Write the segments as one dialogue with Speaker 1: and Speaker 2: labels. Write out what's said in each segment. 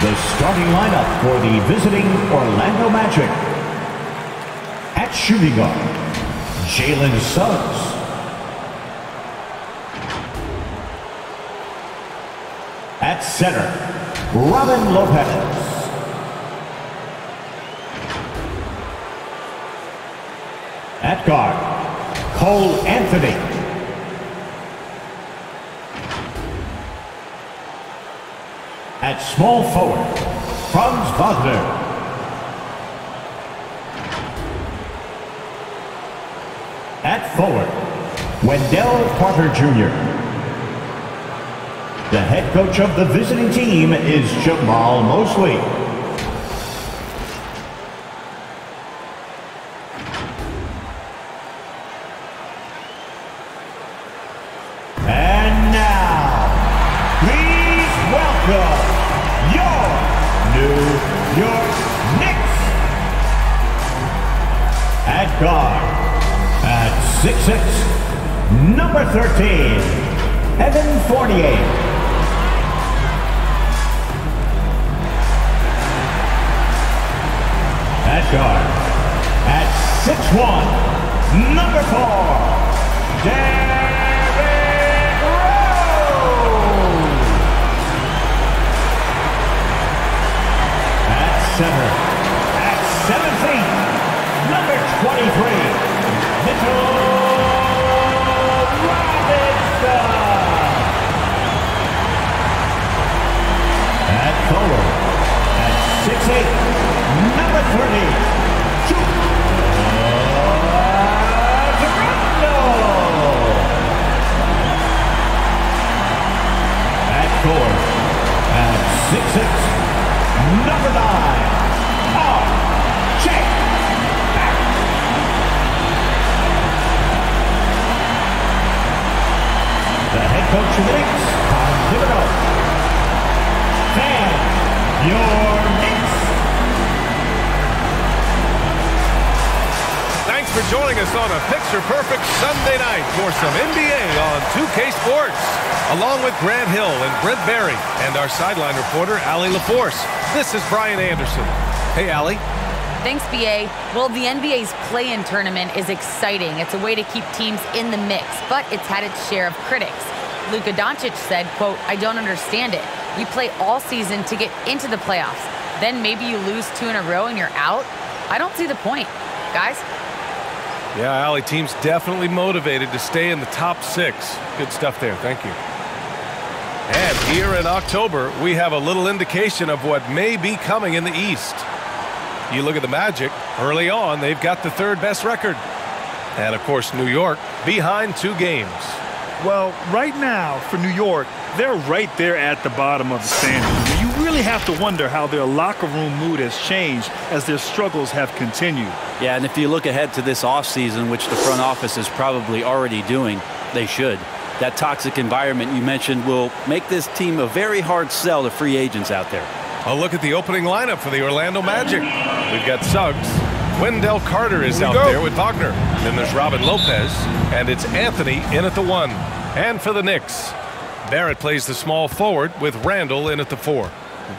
Speaker 1: The starting lineup for the visiting Orlando Magic. At shooting guard, Jalen Suggs. At center, Robin Lopez. At guard, Cole Anthony. At small forward, Franz Wagner. At forward, Wendell Carter Jr. The head coach of the visiting team is Jamahl Mosley.
Speaker 2: Sunday night for some NBA on 2K Sports. Along with Grant Hill and Brent Barry and our sideline reporter, Allie LaForce. This is Brian Anderson. Hey, Allie.
Speaker 3: Thanks, BA. Well, the NBA's play-in tournament is exciting. It's a way to keep teams in the mix, but it's had its share of critics. Luka Doncic said, quote, I don't understand it. You play all season to get into the playoffs. Then maybe you lose two in a row and you're out? I don't see the point. Guys?
Speaker 2: Yeah, Allie, team's definitely motivated to stay in the top six. Good stuff there. Thank you. And here in October, we have a little indication of what may be coming in the East. You look at the Magic, early on, they've got the third best record. And of course, New York behind two games.
Speaker 4: Well, right now, for New York, they're right there at the bottom of the standings. And really have to wonder how their locker room mood has changed as their struggles have continued.
Speaker 5: Yeah, and if you look ahead to this offseason, which the front office is probably already doing, they should. That toxic environment you mentioned will make this team a very hard sell to free agents out there.
Speaker 2: A look at the opening lineup for the Orlando Magic. We've got Suggs. Wendell Carter is out there with Wagner. Then there's Robin Lopez. And it's Anthony in at the one. And for the Knicks, Barrett plays the small forward with Randle in at the four.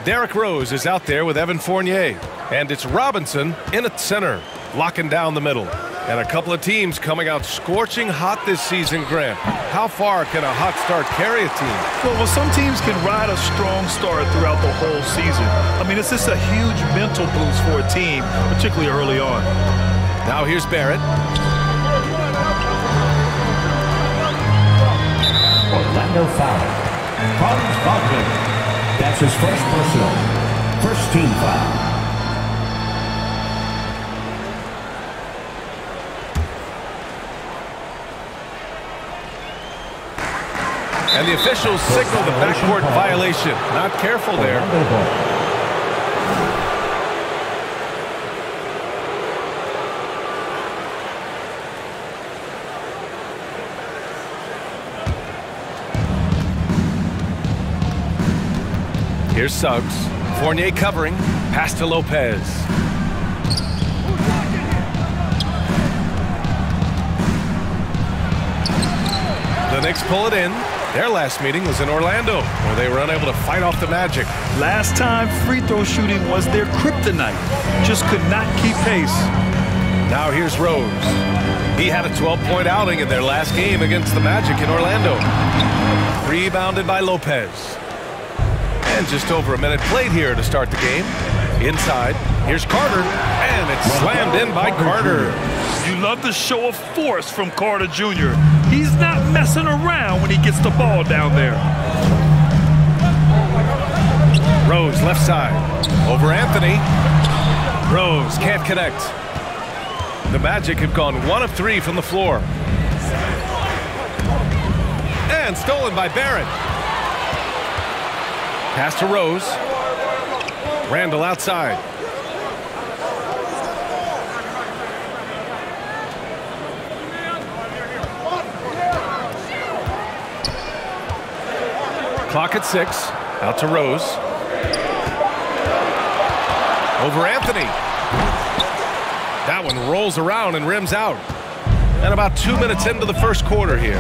Speaker 2: Derrick Rose is out there with Evan Fournier. And it's Robinson in at center, locking down the middle. And a couple of teams coming out scorching hot this season, Grant. How far can a hot start carry a team?
Speaker 4: Well, well, some teams can ride a strong start throughout the whole season. I mean, it's just a huge mental boost for a team, particularly early on.
Speaker 2: Now here's Barrett.
Speaker 1: Orlando foul. Franz Wagner. That's his first personal. First team foul.
Speaker 2: And the officials signal the backcourt violation. Not careful there. Here's Suggs. Fournier covering. Pass to Lopez. The Knicks pull it in. Their last meeting was in Orlando, where they were unable to fight off the Magic.
Speaker 4: Last time, free throw shooting was their kryptonite. Just could not keep pace.
Speaker 2: Now here's Rose. He had a 12-point outing in their last game against the Magic in Orlando. Rebounded by Lopez. Just over a minute played here to start the game. Inside, here's Carter, and it's slammed in by Carter.
Speaker 4: You love the show of force from Carter Jr. He's not messing around when he gets the ball down there.
Speaker 2: Rose left side. Over Anthony. Rose can't connect. The Magic have gone one of three from the floor. And stolen by Barrett. Pass to Rose. Randle outside. Clock at six. Out to Rose. Over Anthony. That one rolls around and rims out. And about two minutes into the first quarter here.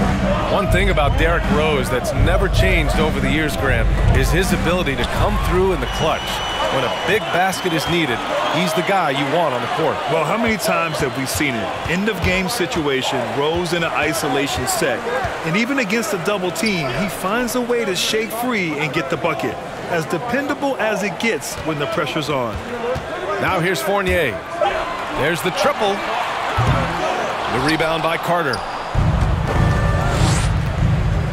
Speaker 2: One thing about Derrick Rose that's never changed over the years, Grant, is his ability to come through in the clutch. When a big basket is needed, he's the guy you want on the court.
Speaker 4: Well, how many times have we seen it? End of game situation, Rose in an isolation set. And even against a double team, he finds a way to shake free and get the bucket. As dependable as it gets when the pressure's on.
Speaker 2: Now here's Fournier. There's the triple. The rebound by Carter.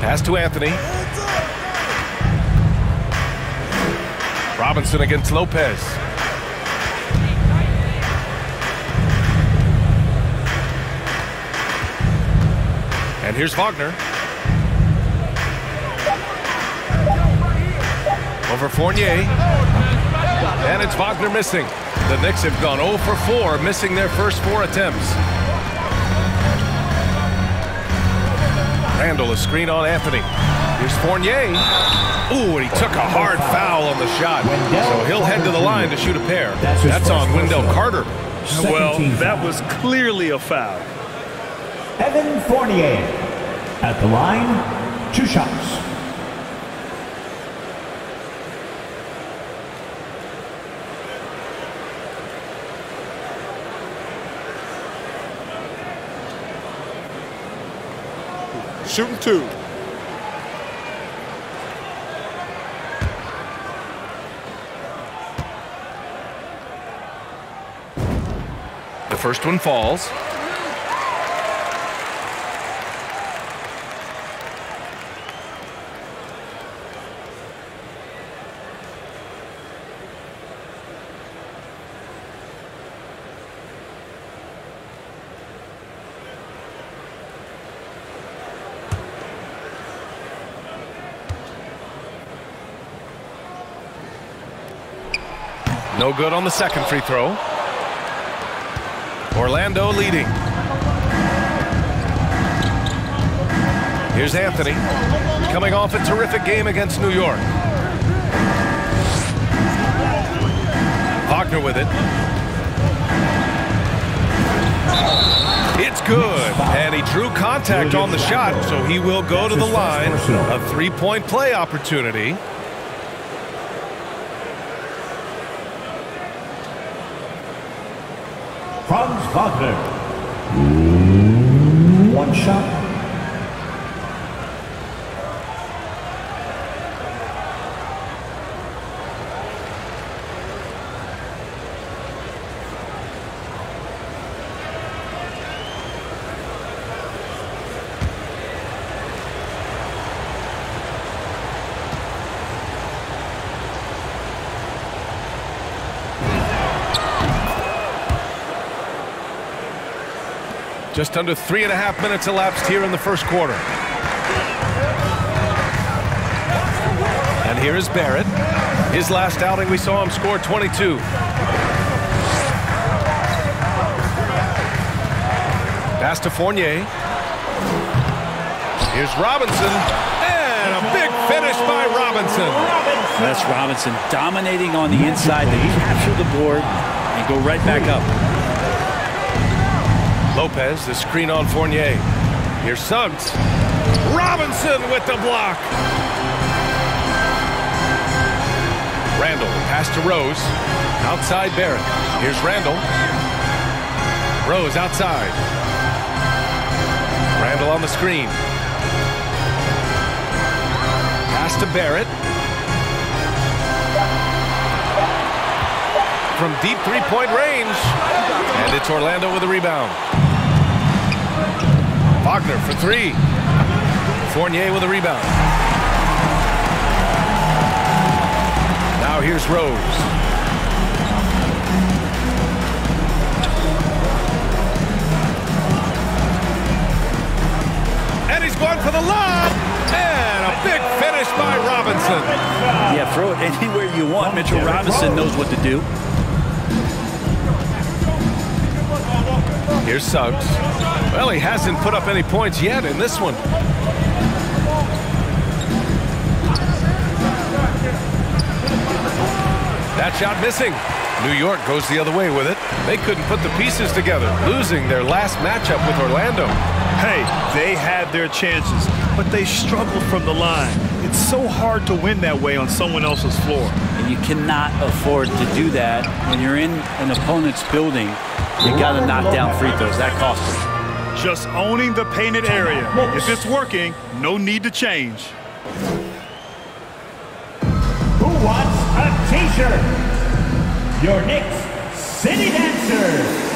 Speaker 2: Pass to Anthony. Robinson against Lopez. And here's Wagner. Over Fournier. And it's Wagner missing. The Knicks have gone 0 for 4, missing their first four attempts. Randle a screen on Anthony. Here's Fournier. Ooh, and he took a hard foul on the shot. So he'll head to the line to shoot a pair. That's on Wendell Carter.
Speaker 4: Well, that was clearly a foul.
Speaker 1: Evan Fournier at the line, two shots.
Speaker 6: Shooting two.
Speaker 2: The first one falls. No good on the second free throw. Orlando leading. Here's Anthony coming off a terrific game against New York. Wagner with it. It's good. And he drew contact on the shot, so he will go to the line. A three-point play opportunity.
Speaker 1: Franz Wagner. One shot.
Speaker 2: Just under three and a half minutes elapsed here in the first quarter. And here is Barrett. His last outing, we saw him score 22. Pass to Fournier. Here's Robinson. And a big finish by Robinson.
Speaker 5: That's Robinson dominating on the inside to capture the board and go right back up.
Speaker 2: Lopez, the screen on Fournier. Here's Suggs. Robinson with the block. Randle pass to Rose. Outside Barrett. Here's Randle. Rose outside. Randle on the screen. Pass to Barrett. From deep three-point range. And it's Orlando with a rebound. Wagner for three. Fournier with a rebound. Now here's Rose. And he's going for the lob. And a big finish by Robinson.
Speaker 5: Yeah, throw it anywhere you want. Mitchell Robinson knows what to do.
Speaker 2: Here's Suggs. Well, he hasn't put up any points yet in this one. That shot missing. New York goes the other way with it. They couldn't put the pieces together, losing their last matchup with Orlando.
Speaker 4: Hey, they had their chances, but they struggled from the line. It's so hard to win that way on someone else's floor.
Speaker 5: And you cannot afford to do that when you're in an opponent's building. You got to knock down free throws. That costs them.
Speaker 4: Just owning the painted area. If it's working, no need to change.
Speaker 1: Who wants a t-shirt? Your Knicks City Dancers.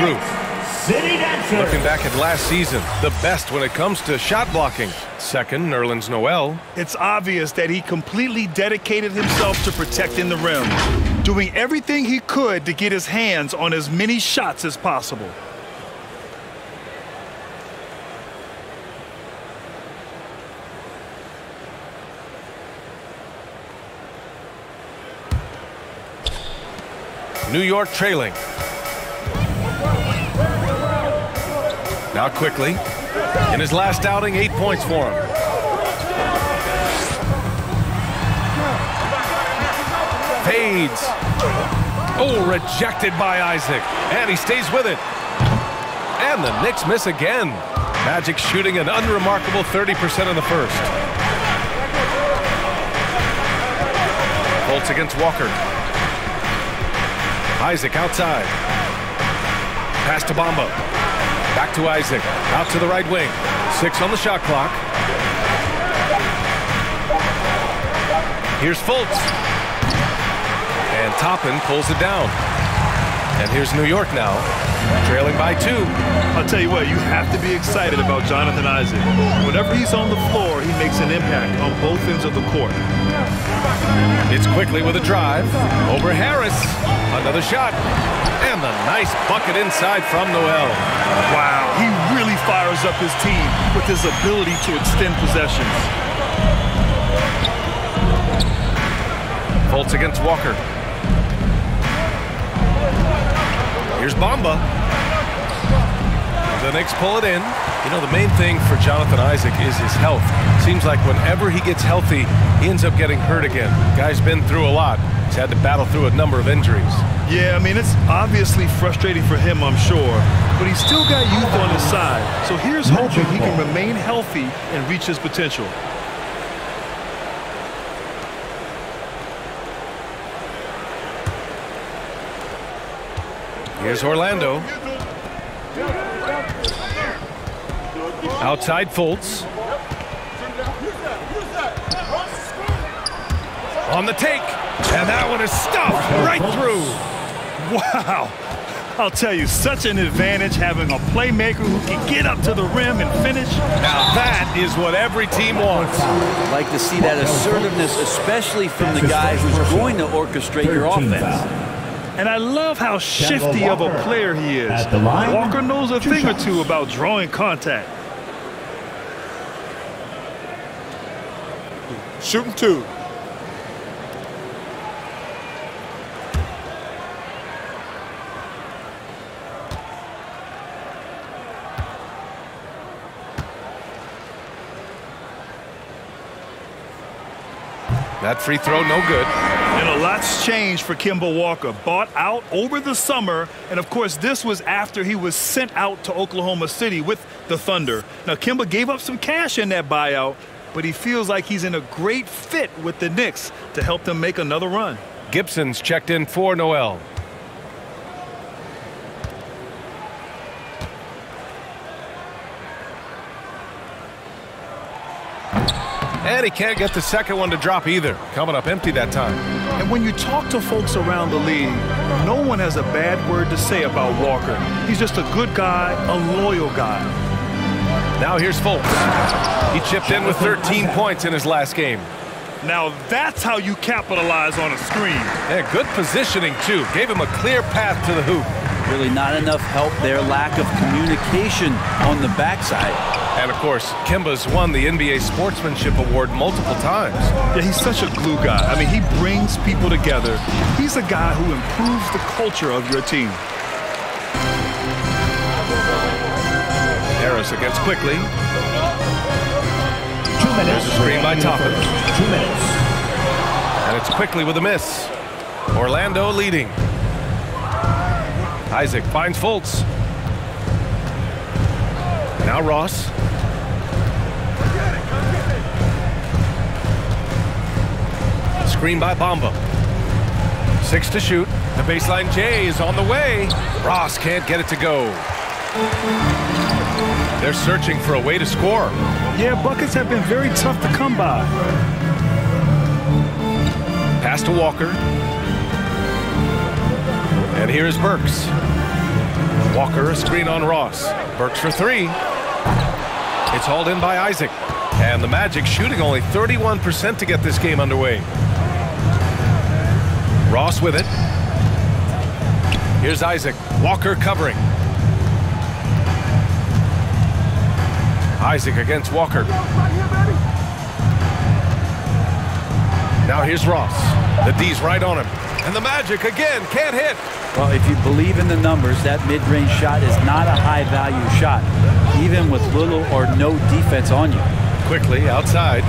Speaker 2: Group.
Speaker 1: City Dancer.
Speaker 2: Looking back at last season, the best when it comes to shot blocking. Second, Nerlens Noel.
Speaker 4: It's obvious that he completely dedicated himself to protecting the rim, doing everything he could to get his hands on as many shots as possible.
Speaker 2: New York trailing. Now Quickley. In his last outing, eight points for him. Fades. Oh, rejected by Isaac. And he stays with it. And the Knicks miss again. Magic shooting an unremarkable 30% in the first. Fultz against Walker. Isaac outside. Pass to Bamba. Back to Isaac. Out to the right wing. Six on the shot clock. Here's Fultz. And Toppin pulls it down. And here's New York now, trailing by two.
Speaker 4: I'll tell you what, you have to be excited about Jonathan Isaac. Whenever he's on the floor, he makes an impact on both ends of the court.
Speaker 2: It's Quickley with a drive. Over Harris. Another shot. And the nice bucket inside from Noel.
Speaker 4: Wow, he really fires up his team with his ability to extend possessions.
Speaker 2: Fultz against Walker. Here's Bamba. The Knicks pull it in. You know, the main thing for Jonathan Isaac is his health. Seems like whenever he gets healthy, he ends up getting hurt again. Guy's been through a lot. He's had to battle through a number of injuries.
Speaker 4: Yeah, I mean, it's obviously frustrating for him, I'm sure, but he's still got youth on his side. So here's hoping he can remain healthy and reach his potential.
Speaker 2: Here's Orlando. Outside Fultz. On the take. And that one is stuffed right through.
Speaker 4: Wow. I'll tell you, such an advantage having a playmaker who can get up to the rim and finish.
Speaker 2: Now that is what every team wants.
Speaker 5: I'd like to see that assertiveness, especially from the guy who's going to orchestrate your offense.
Speaker 4: And I love how shifty of a player he is. Walker knows a thing or two about drawing contact.
Speaker 6: Shooting two.
Speaker 2: That free throw, no good.
Speaker 4: And a lot's changed for Kemba Walker. Bought out over the summer, and of course, this was after he was sent out to Oklahoma City with the Thunder. Now, Kemba gave up some cash in that buyout, but he feels like he's in a great fit with the Knicks to help them make another run.
Speaker 2: Gibson's checked in for Noel. And he can't get the second one to drop either. Coming up empty that time.
Speaker 4: And when you talk to folks around the league, no one has a bad word to say about Walker. He's just a good guy, a loyal guy.
Speaker 2: Now here's Fultz. He chipped in with 13 points in his last game.
Speaker 4: Now that's how you capitalize on a screen.
Speaker 2: Yeah, good positioning, too. Gave him a clear path to the hoop.
Speaker 5: Really not enough help there. Lack of communication on the backside.
Speaker 2: And of course, Kemba's won the NBA Sportsmanship Award multiple times.
Speaker 4: Yeah, he's such a glue guy. I mean, he brings people together. He's a guy who improves the culture of your team.
Speaker 2: Harris against Quickley.
Speaker 1: Two minutes.
Speaker 2: There's a screen by Toppin.
Speaker 1: Two minutes.
Speaker 2: And it's Quickley with a miss. Orlando leading. Isaac finds Fultz. Now Ross. Screen by Bamba. Six to shoot. The baseline J is on the way. Ross can't get it to go. They're searching for a way to score.
Speaker 4: Yeah, buckets have been very tough to come by.
Speaker 2: Pass to Walker. And here's Burks. Walker, a screen on Ross. Burks for three. It's hauled in by Isaac. And the Magic shooting only 31% to get this game underway. Ross with it. Here's Isaac. Walker covering. Isaac against Walker. Now here's Ross. The D's right on him. And the Magic again can't hit.
Speaker 5: Well, if you believe in the numbers, that mid-range shot is not a high-value shot, even with little or no defense on you.
Speaker 2: Quickley outside.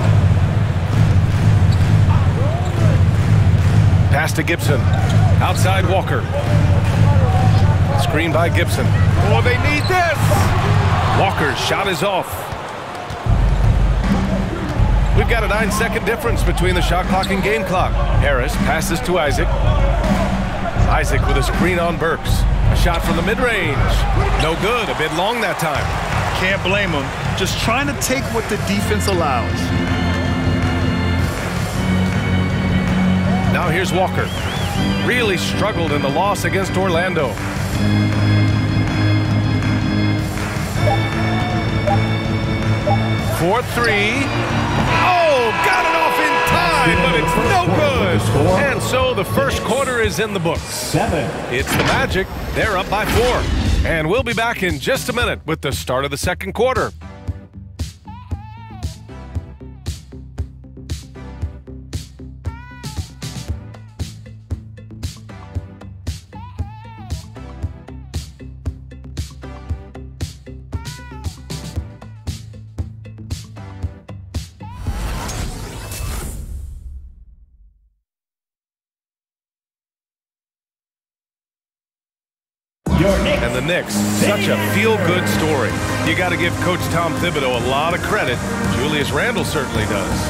Speaker 2: Pass to Gibson. Outside Walker. Screen by Gibson. Oh, they need this! Walker's shot is off. We've got a nine-second difference between the shot clock and game clock. Harris passes to Isaac. Isaac with a screen on Burks. A shot from the mid-range. No good. A bit long that time.
Speaker 4: Can't blame him. Just trying to take what the defense allows.
Speaker 2: Now here's Walker. Really struggled in the loss against Orlando. Four three. Oh, got it off in time, but it's no good. And so the first quarter is in the books.
Speaker 1: Seven.
Speaker 2: It's the Magic. They're up by four. And we'll be back in just a minute with the start of the second quarter. Knicks, such a feel-good story. You got to give Coach Tom Thibodeau a lot of credit. Julius Randle certainly does.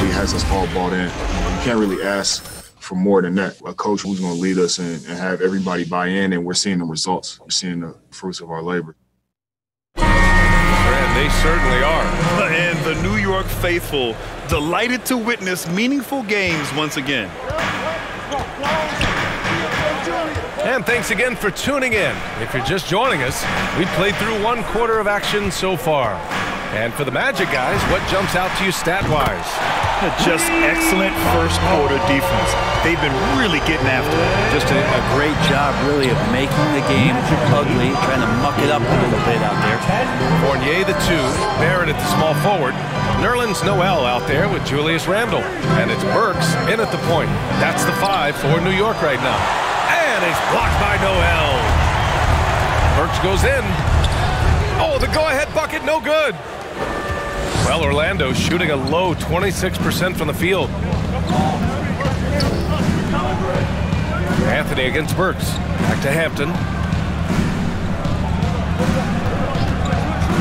Speaker 7: He has us all bought in. You can't really ask for more than that. A coach who's going to lead us and, and have everybody buy in, and we're seeing the results. We're seeing the fruits of our labor.
Speaker 2: And they certainly are.
Speaker 4: And the New York faithful delighted to witness meaningful games once again.
Speaker 2: And thanks again for tuning in. If you're just joining us, we played through one quarter of action so far. And for the Magic guys, what jumps out to you stat-wise?
Speaker 4: Just excellent first quarter defense. They've been really getting after it.
Speaker 5: Just a, a great job, really, of making the game ugly, trying to muck it up a little bit out there.
Speaker 2: Fournier the two, Barrett at the small forward, Nerlens Noel out there with Julius Randle. And it's Burks in at the point. That's the five for New York right now. And it's blocked by Noel. Burks goes in. Oh, the go-ahead bucket, no good. Well, Orlando shooting a low 26% from the field. Anthony against Burks. Back to Hampton.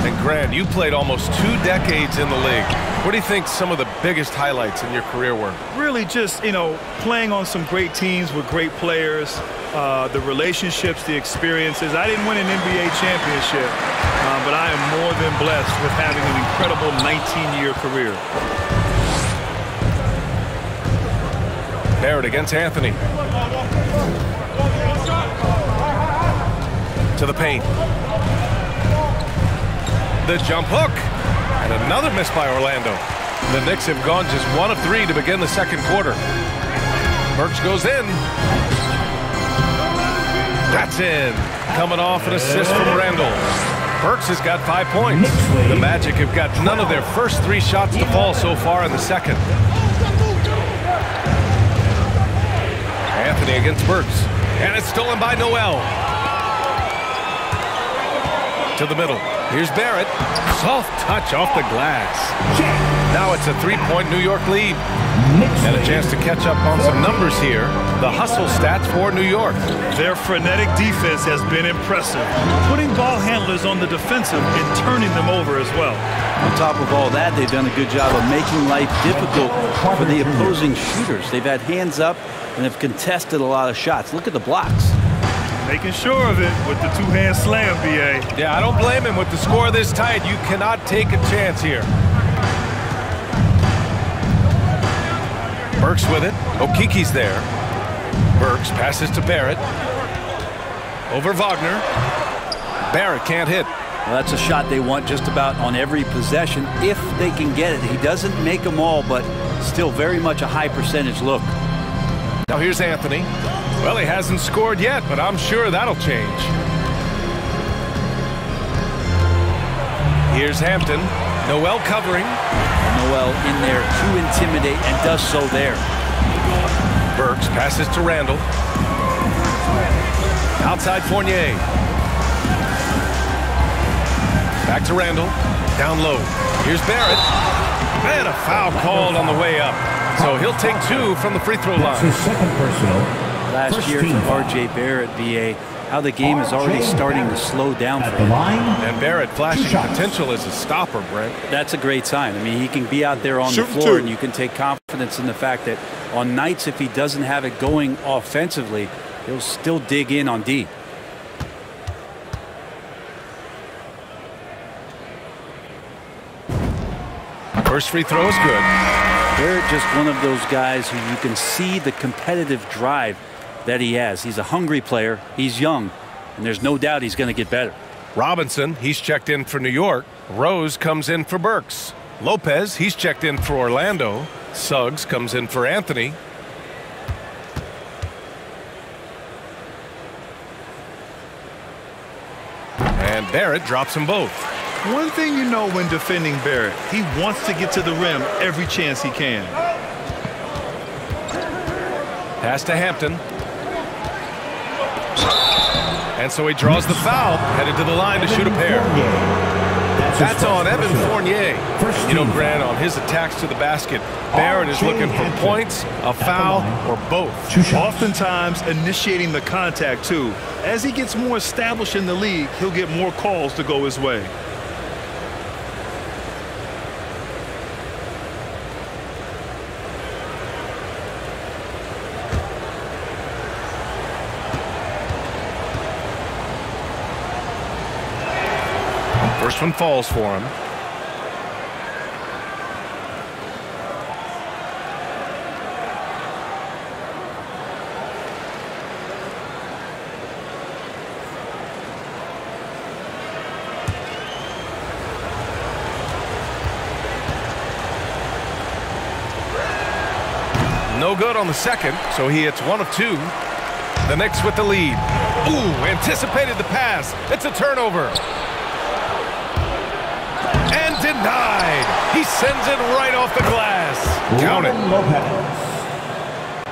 Speaker 2: And Grant, you played almost two decades in the league. What do you think some of the biggest highlights in your career were?
Speaker 4: Really just, you know, playing on some great teams with great players, uh, the relationships, the experiences. I didn't win an NBA championship, uh, but I am more than blessed with having an incredible 19-year career.
Speaker 2: Barrett against Anthony. To the paint. The jump hook. And another miss by Orlando. The Knicks have gone just one of three to begin the second quarter. Burks goes in. That's in. Coming off an assist from Randle. Burks has got five points. The Magic have got none of their first three shots to fall so far in the second. Anthony against Burks. And it's stolen by Noel. To the middle. Here's Barrett. Soft touch off the glass. Now it's a three-point New York lead. And a chance to catch up on some numbers here. The hustle stats for New York.
Speaker 4: Their frenetic defense has been impressive, putting ball handlers on the defensive and turning them over as well.
Speaker 5: On top of all that, they've done a good job of making life difficult for the opposing shooters. They've had hands up and have contested a lot of shots. Look at the blocks.
Speaker 4: Making sure of it with the two-hand slam, B.A.
Speaker 2: Yeah, I don't blame him. With the score this tight, you cannot take a chance here. Burks with it. Okeke's there. Burks passes to Barrett. Over Wagner. Barrett can't hit.
Speaker 5: Well, that's a shot they want just about on every possession if they can get it. He doesn't make them all, but still very much a high percentage look.
Speaker 2: Now here's Anthony. Well, he hasn't scored yet, but I'm sure that'll change. Here's Hampton. Noel covering.
Speaker 5: Noel in there to intimidate and does so there.
Speaker 2: Burks passes to Randle. Outside Fournier. Back to Randle. Down low. Here's Barrett. And a foul called on the way up. So he'll take two from the free throw
Speaker 1: That's
Speaker 2: line.
Speaker 1: his second personal.
Speaker 5: Last
Speaker 1: First
Speaker 5: year
Speaker 1: team
Speaker 5: for
Speaker 1: foul.
Speaker 5: R.J. Barrett, VA, how the game is already starting to slow down
Speaker 1: At
Speaker 5: for
Speaker 1: the
Speaker 5: him.
Speaker 1: line,
Speaker 2: And Barrett flashing potential as a stopper, Brent.
Speaker 5: That's a great sign. I mean, he can be out there on
Speaker 6: Shoot
Speaker 5: the floor,
Speaker 6: two.
Speaker 5: and you can take confidence in the fact that on nights, if he doesn't have it going offensively, he'll still dig in on D.
Speaker 2: First free throw is good.
Speaker 5: Barrett just one of those guys who you can see the competitive drive that he has. He's a hungry player. He's young, and there's no doubt he's going to get better.
Speaker 2: Robinson, he's checked in for New York. Rose comes in for Burks. Lopez, he's checked in for Orlando. Suggs comes in for Anthony. And Barrett drops them both.
Speaker 4: One thing you know when defending Barrett, he wants to get to the rim every chance he can.
Speaker 2: Pass to Hampton. And so he draws the foul, headed to the line to shoot a pair.
Speaker 1: That's
Speaker 2: That's on Evan Fournier. You know, Grant, on his attacks to the basket, Barrett is looking for points, a foul, or both.
Speaker 4: Oftentimes initiating the contact, too. As he gets more established in the league, he'll get more calls to go his way.
Speaker 2: One falls for him. No good on the second, so he hits one of two. The Knicks with the lead. Ooh, anticipated the pass. It's a turnover. And denied. He sends it right off the glass. Count it.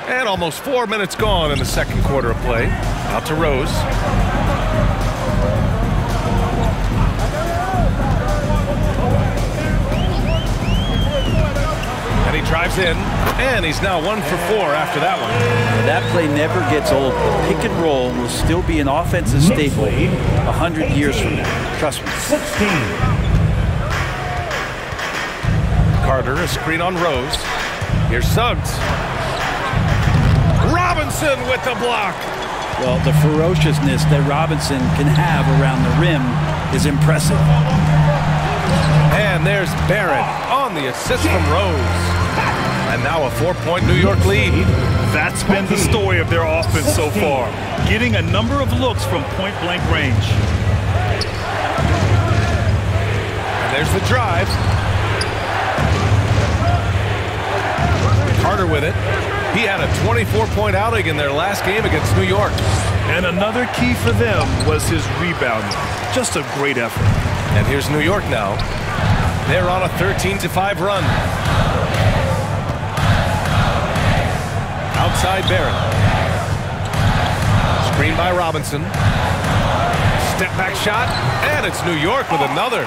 Speaker 2: And almost four minutes gone in the second quarter of play. Out to Rose. And he drives in, and he's now one for four after that one.
Speaker 5: That play never gets old. The Pick and roll will still be an offensive staple a hundred years from now. Trust me.
Speaker 1: 16.
Speaker 2: Carter, a screen on Rose. Here's Suggs. Robinson with the block.
Speaker 5: Well, the ferociousness that Robinson can have around the rim is impressive.
Speaker 2: And there's Barrett on the assist from Rose. And now a four-point New York lead.
Speaker 4: That's been the story of their offense so far. Getting a number of looks from point-blank range.
Speaker 2: And there's the drive. Carter with it. He had a 24-point outing in their last game against New York.
Speaker 4: And another key for them was his rebounding. Just a great effort.
Speaker 2: And here's New York now. They're on a 13-5 run. Outside Barrett. Screen by Robinson. Step back shot, and it's New York with another.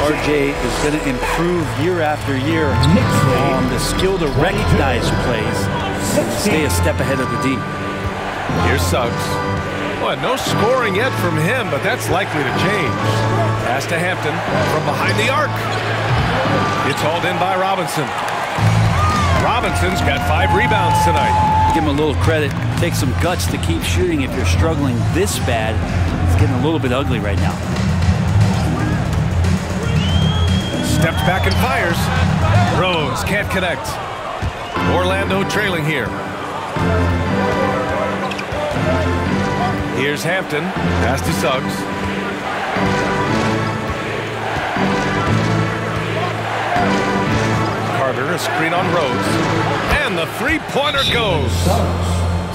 Speaker 5: RJ is going to improve year after year on the skill to recognize plays and stay a step ahead of the D.
Speaker 2: Here's Suggs. Well, no scoring yet from him, but that's likely to change. Pass to Hampton from behind the arc. It's hauled in by Robinson. Robinson's got five rebounds tonight.
Speaker 5: Give him a little credit. Take some guts to keep shooting if you're struggling this bad. It's getting a little bit ugly right now.
Speaker 2: Steps back and fires. Rose can't connect. Orlando trailing here. Here's Hampton. Pass to Suggs. Carter, a screen on Rose. And the three-pointer goes.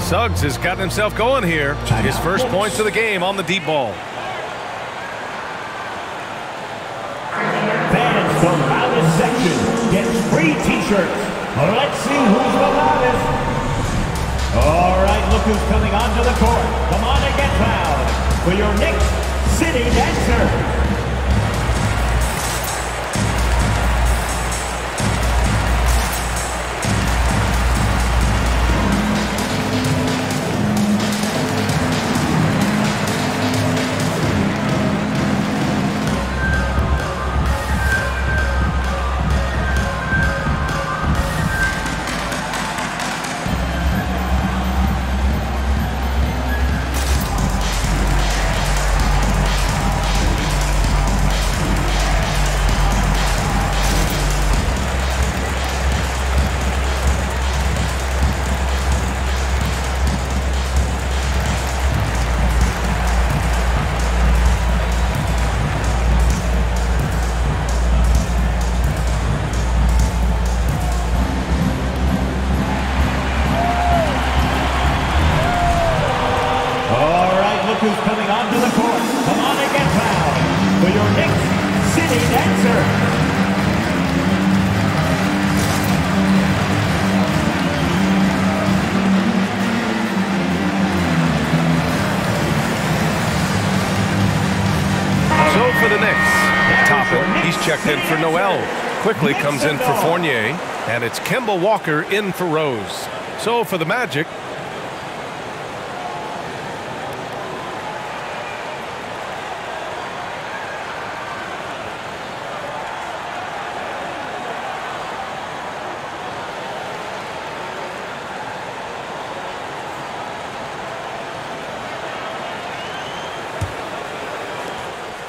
Speaker 2: Suggs has gotten himself going here. His first points of the game on the deep ball.
Speaker 1: Free t-shirts. Let's see who's the loudest. All right, look who's coming onto the court. Come on and get loud for your Knicks City Dancer.
Speaker 2: Quickley comes in for Fournier. And it's Kemba Walker in for Rose. So for the Magic,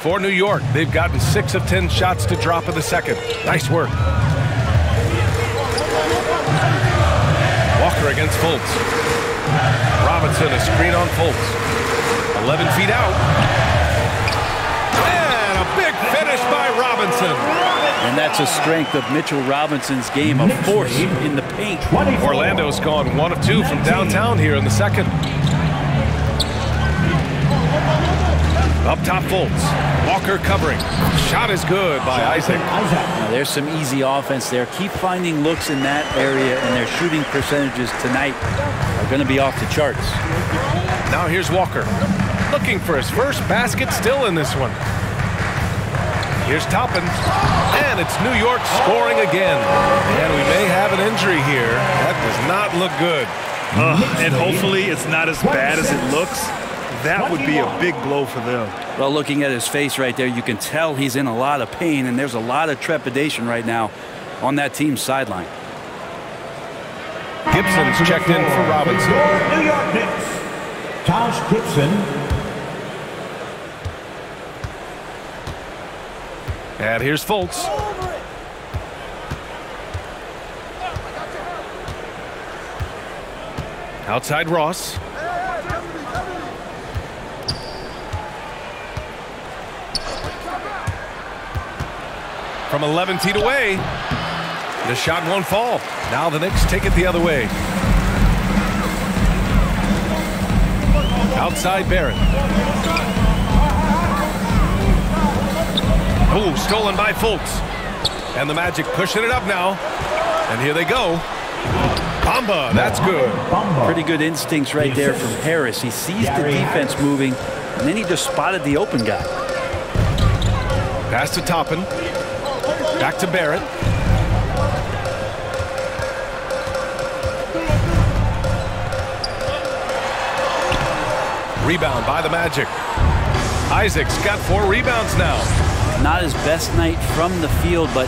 Speaker 2: For New York, they've gotten six of 10 shots to drop in the second. Nice work. Walker against Fultz. Robinson, a screen on Fultz. 11 feet out. And a big finish by Robinson.
Speaker 5: And that's a strength of Mitchell Robinson's game, a force in the paint.
Speaker 2: Orlando's gone one of two from downtown here in the second. Up top, Fultz. Walker covering. Shot is good by Isaac.
Speaker 5: Now, there's some easy offense there. Keep finding looks in that area, and their shooting percentages tonight are going to be off the charts.
Speaker 2: Now here's Walker. Looking for his first basket still in this one. Here's Toppin. And it's New York scoring again. And we may have an injury here. That does not look good.
Speaker 4: Uh, and hopefully it's not as bad as it looks that would be a big blow for them.
Speaker 5: Well, looking at his face right there, you can tell he's in a lot of pain, and there's a lot of trepidation right now on that team's sideline.
Speaker 2: Gibson's checked in for Robinson.
Speaker 1: New York Knicks, Taj Gibson.
Speaker 2: And here's Fultz. Oh, Outside Ross. From 11 feet away. The shot won't fall. Now the Knicks take it the other way. Outside Barrett. Oh, stolen by Fultz. And the Magic pushing it up now. And here they go. Bamba, that's good.
Speaker 5: Pretty good instincts right there from Harris. He sees the defense moving, and then he just spotted the open guy.
Speaker 2: Pass to Toppin. Back to Barrett. Rebound by the Magic. Isaac's got four rebounds now.
Speaker 5: Not his best night from the field, but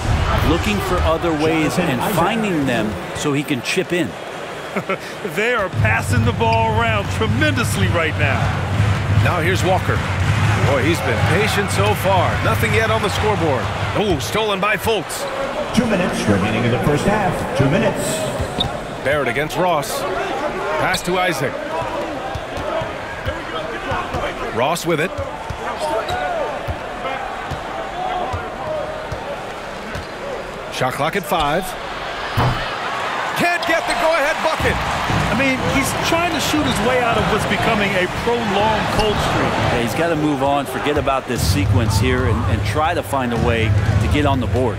Speaker 5: looking for other ways and finding them so he can chip in.
Speaker 4: they are passing the ball around tremendously right now.
Speaker 2: Now here's Walker. Boy, he's been patient so far. Nothing yet on the scoreboard. Oh, stolen by Fultz.
Speaker 1: Two minutes remaining in the first half. Two minutes.
Speaker 2: Barrett against Ross. Pass to Isaac. Ross with it. Shot clock at five. Can't get the go-ahead bucket.
Speaker 4: I mean, he's trying to shoot his way out of what's becoming a prolonged cold streak.
Speaker 5: Yeah, he's got to move on, forget about this sequence here, and, and try to find a way to get on the board.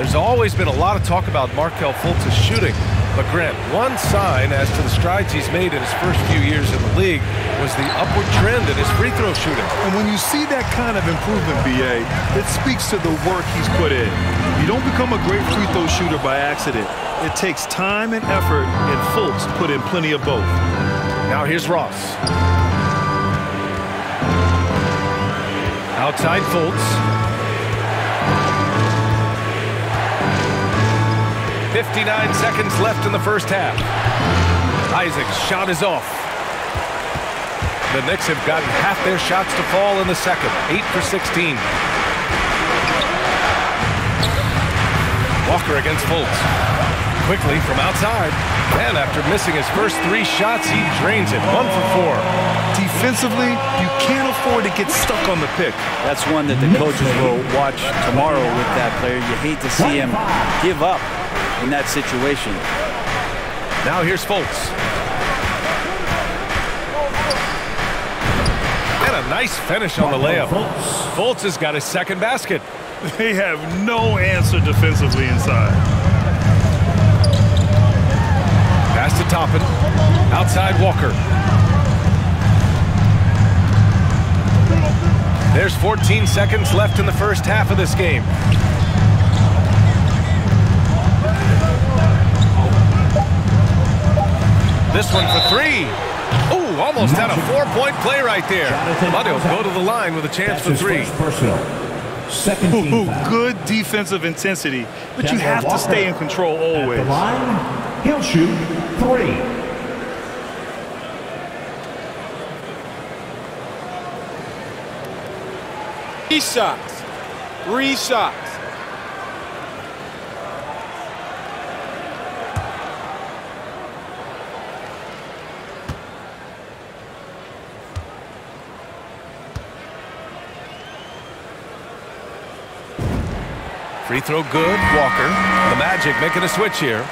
Speaker 2: There's always been a lot of talk about Markelle Fultz's shooting. But Grant, one sign as to the strides he's made in his first few years in the league was the upward trend in his free throw shooting.
Speaker 4: And when you see that kind of improvement, BA, it speaks to the work he's put in. You don't become a great free throw shooter by accident. It takes time and effort, and Fultz put in plenty of both.
Speaker 2: Now here's Ross. Outside Fultz. 59 seconds left in the first half. Isaac's shot is off. The Knicks have gotten half their shots to fall in the second, 8 for 16. Walker against Fultz quickly from outside. And after missing his first three shots, he drains it. One for four.
Speaker 4: Defensively, you can't afford to get stuck on the pick.
Speaker 5: That's one that the coaches will watch tomorrow with that player. You hate to see him give up in that situation.
Speaker 2: Now here's Fultz. And a nice finish on the layup. Fultz has got his second basket.
Speaker 4: They have no answer defensively inside.
Speaker 2: Toppin. Outside Walker. There's 14 seconds left in the first half of this game. This one for three. Ooh, almost had a four-point play right there. Buddy go to the line with a chance for three.
Speaker 4: Ooh, good defensive intensity, but you have to stay in control always
Speaker 1: line, he'll shoot three.
Speaker 6: Three shots. Three shots.
Speaker 2: Free throw good. Walker. The Magic making a switch here.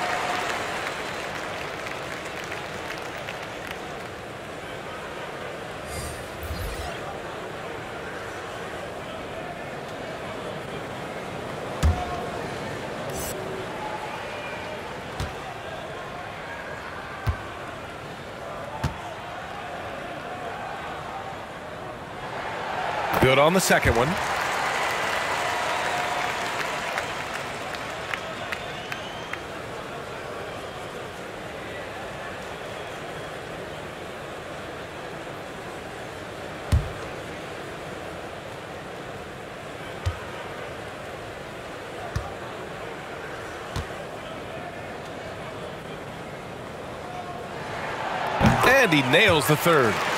Speaker 2: Good on the second one. And he nails the third.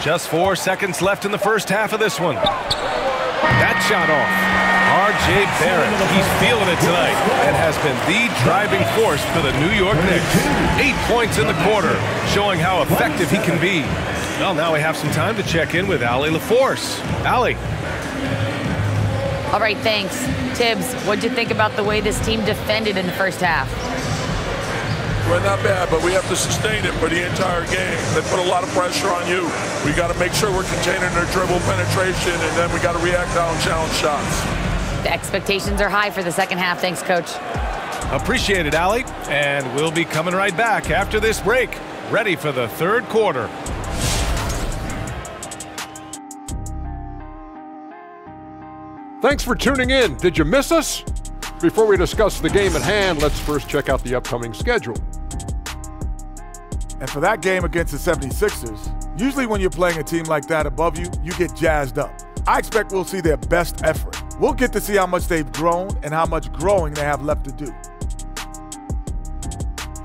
Speaker 2: Just four seconds left in the first half of this one. That shot off. R.J. Barrett, he's feeling it tonight and has been the driving force for the New York Knicks. Eight points in the quarter, showing how effective he can be. Well, now we have some time to check in with Allie LaForce. Allie.
Speaker 3: All right, thanks. Thibs, what'd you think about the way this team defended in the first half?
Speaker 8: Well, not bad, but we have to sustain it for the entire game. They put a lot of pressure on you. We got to make sure we're containing their dribble penetration, and then we got to react on challenge shots.
Speaker 3: The expectations are high for the second half. Thanks, Coach.
Speaker 2: Appreciate it, Allie. And we'll be coming right back after this break, ready for the third quarter.
Speaker 9: Thanks for tuning in. Did you miss us? Before we discuss the game at hand, let's first check out the upcoming schedule.
Speaker 10: And for that game against the 76ers, usually when you're playing a team like that above you, you get jazzed up. I expect we'll see their best effort. We'll get to see how much they've grown and how much growing they have left to do.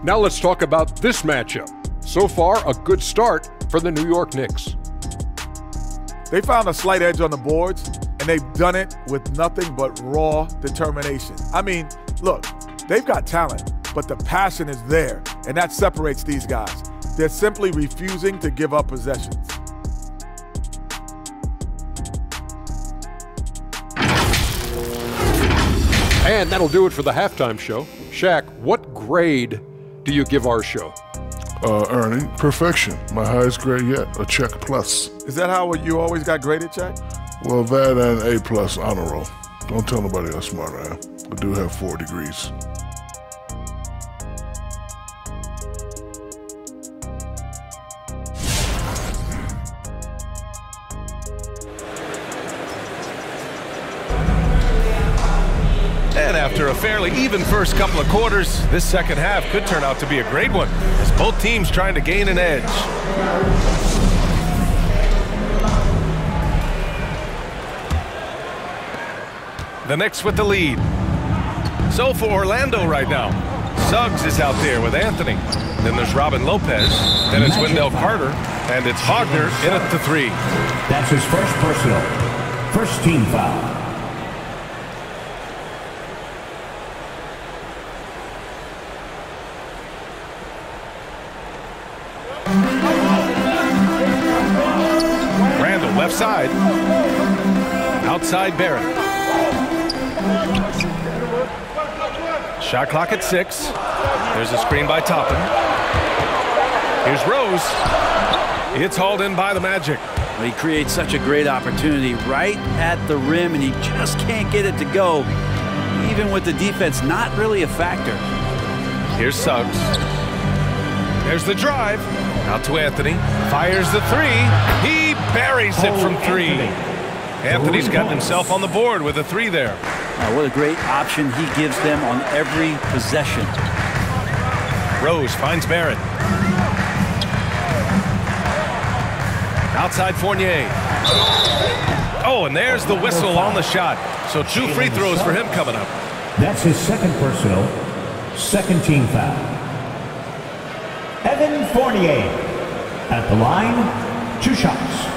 Speaker 9: Now let's talk about this matchup. So far, a good start for the New York Knicks.
Speaker 10: They found a slight edge on the boards, and they've done it with nothing but raw determination. I mean, look, they've got talent, but the passion is there, and that separates these guys. They're simply refusing to give up possessions.
Speaker 9: And that'll do it for the halftime show. Shaq, what grade do you give our show?
Speaker 11: Uh, Ernie, perfection. My highest grade yet, a check plus.
Speaker 10: Is that how you always got graded, Check?
Speaker 11: Well, that and A plus honor roll. Don't tell nobody how smart I am. I do have four degrees.
Speaker 2: And after a fairly even first couple of quarters, this second half could turn out to be a great one as both teams trying to gain an edge. The Knicks with the lead. So for Orlando right now, Suggs is out there with Anthony. Then there's Robin Lopez. Then it's Wendell Carter. And it's Wagner in at the three.
Speaker 1: That's his first personal. First team foul.
Speaker 2: Outside Barrett. Shot clock at six. There's a screen by Toppin. Here's Rose. It's hauled in by the Magic.
Speaker 5: Well, he creates such a great opportunity right at the rim, and he just can't get it to go, even with the defense not really a factor.
Speaker 2: Here's Suggs. There's the drive. Out to Anthony. Fires the three. He buries it oh, from three. Anthony's gotten himself on the board with a three there.
Speaker 5: Uh, what a great option he gives them on every possession.
Speaker 2: Rose finds Barrett. Outside Fournier. Oh, and there's the whistle on the shot. So two free throws for him coming up.
Speaker 1: That's his second personal, second team foul. Evan Fournier at the line, two shots.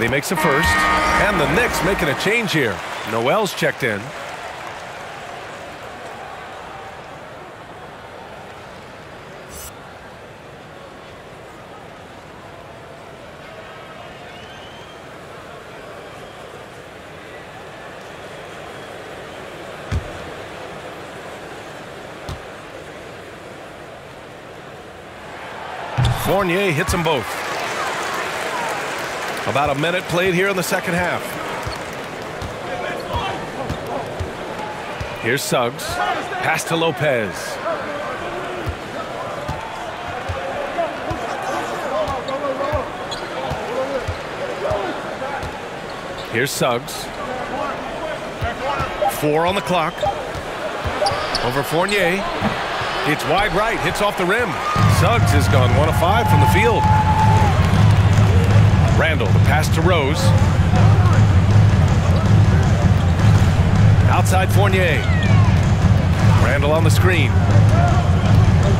Speaker 2: And he makes a first. And the Knicks making a change here. Noel's checked in. Fournier hits them both. About a minute played here in the second half. Here's Suggs. Pass to Lopez. Here's Suggs. Four on the clock. Over Fournier. It's wide right. Hits off the rim. Suggs has gone one of five from the field. Randle, the pass to Rose. Outside Fournier. Randle on the screen.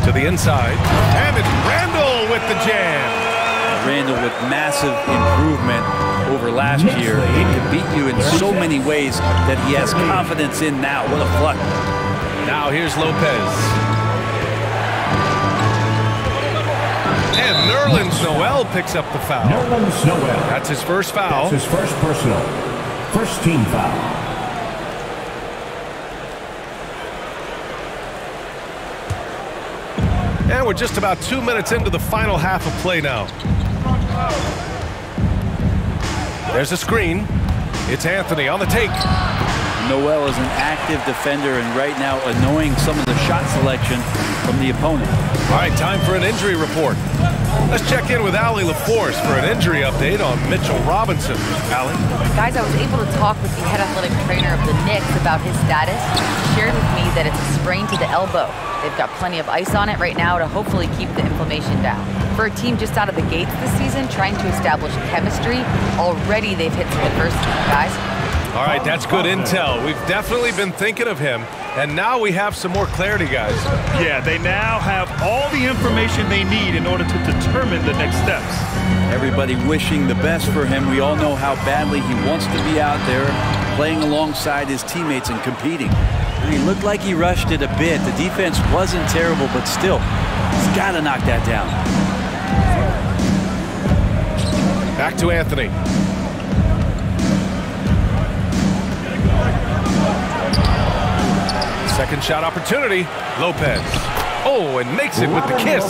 Speaker 2: To the inside. And it's Randle with the jam.
Speaker 5: Randle with massive improvement over last year. He can beat you in so many ways that he has confidence in now. What a fluck.
Speaker 2: Now here's Lopez. And Nerlens Noel picks up the foul.
Speaker 1: Nerlens Noel.
Speaker 2: That's his first foul.
Speaker 1: That's his first personal, first team foul.
Speaker 2: And we're just about two minutes into the final half of play now. There's a screen. It's Anthony on the take.
Speaker 5: Noel is an active defender and right now annoying some of the shot selection from the opponent.
Speaker 2: All right, time for an injury report. Let's check in with Allie LaForce for an injury update on Mitchell Robinson. Allie?
Speaker 3: Guys, I was able to talk with the head athletic trainer of the Knicks about his status. He shared with me that it's a sprain to the elbow. They've got plenty of ice on it right now to hopefully keep the inflammation down. For a team just out of the gates this season trying to establish chemistry, already they've hit some adversity, guys.
Speaker 2: All right, that's good intel. We've definitely been thinking of him, and now we have some more clarity, guys.
Speaker 4: Yeah, they now have all the information they need in order to determine the next steps.
Speaker 5: Everybody wishing the best for him. We all know how badly he wants to be out there playing alongside his teammates and competing. He looked like he rushed it a bit. The defense wasn't terrible, but still, he's got to knock that down.
Speaker 2: Back to Anthony. Second shot opportunity. Lopez. Oh, and makes it with the kiss.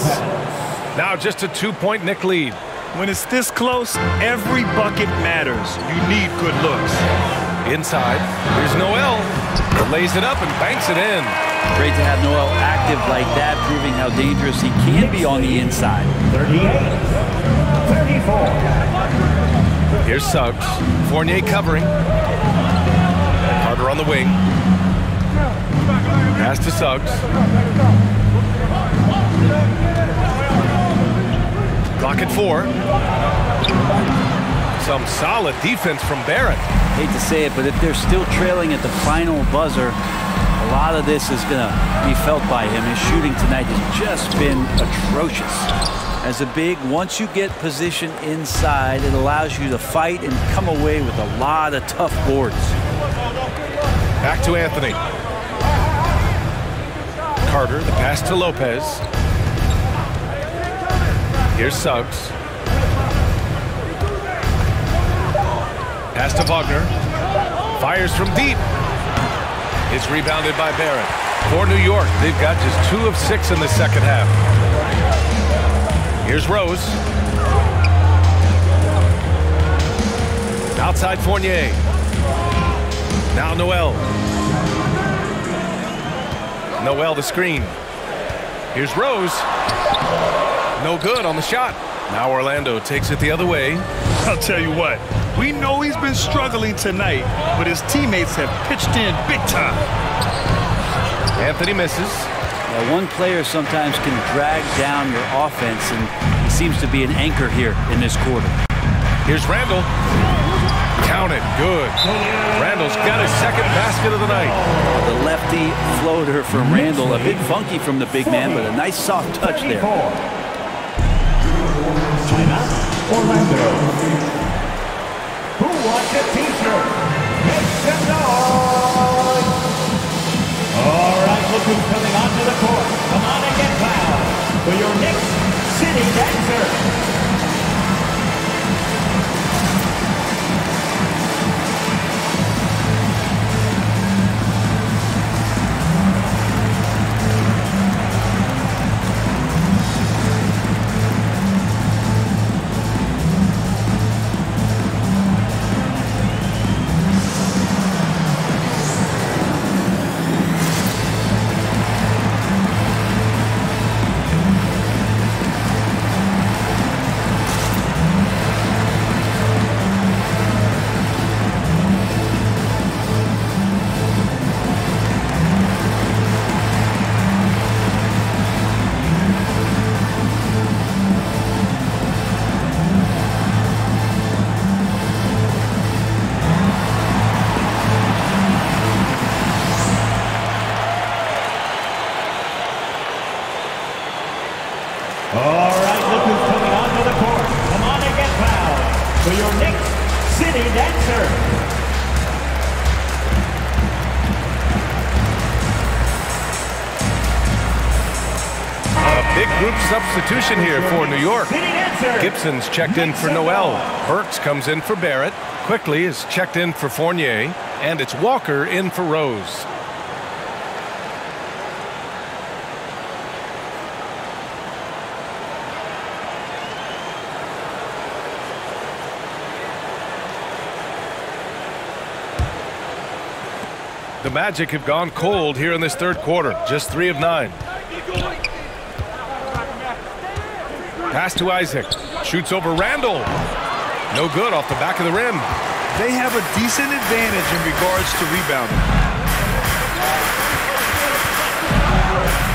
Speaker 2: Now just a two-point Knick lead.
Speaker 4: When it's this close, every bucket matters. You need good looks.
Speaker 2: Inside, here's Noel. Lays it up and banks it in.
Speaker 5: Great to have Noel active like that, proving how dangerous he can be on the inside.
Speaker 1: 38, 34.
Speaker 2: Here's Suggs. Fournier covering. Carter on the wing. Pass to Suggs. Clock at four. Some solid defense from Barrett.
Speaker 5: Hate to say it, but if they're still trailing at the final buzzer, a lot of this is going to be felt by him. His shooting tonight has just been atrocious. As a big, once you get position inside, it allows you to fight and come away with a lot of tough boards.
Speaker 2: Back to Anthony. Carter, the pass to Lopez. Here's Suggs. Pass to Wagner. Fires from deep. It's rebounded by Barrett. For New York, they've got just two of six in the second half. Here's Rose. Outside Fournier. Now Noel. Noel the screen. Here's Rose. No good on the shot. Now Orlando takes it the other way.
Speaker 4: I'll tell you what, we know he's been struggling tonight, but his teammates have pitched in big time.
Speaker 2: Anthony misses.
Speaker 5: Now, one player sometimes can drag down your offense, and he seems to be an anchor here in this quarter.
Speaker 2: Here's Randle. Count it. Good. Randle's got his second basket of the night.
Speaker 5: The lefty floater from Randle, a bit funky from the big man, but a nice soft touch there.
Speaker 1: Orlando. Who wants a t-shirt? Make some noise! All right, look who's coming onto the court. Come on and get loud for your Knicks City Dancer.
Speaker 2: Gibson's checked in for Noel. Burks comes in for Barrett. Quickley is checked in for Fournier. And it's Walker in for Rose. The Magic have gone cold here in this third quarter. Just three of nine. Pass to Isaac. Shoots over Randle. No good off the back of the rim.
Speaker 4: They have a decent advantage in regards to rebounding.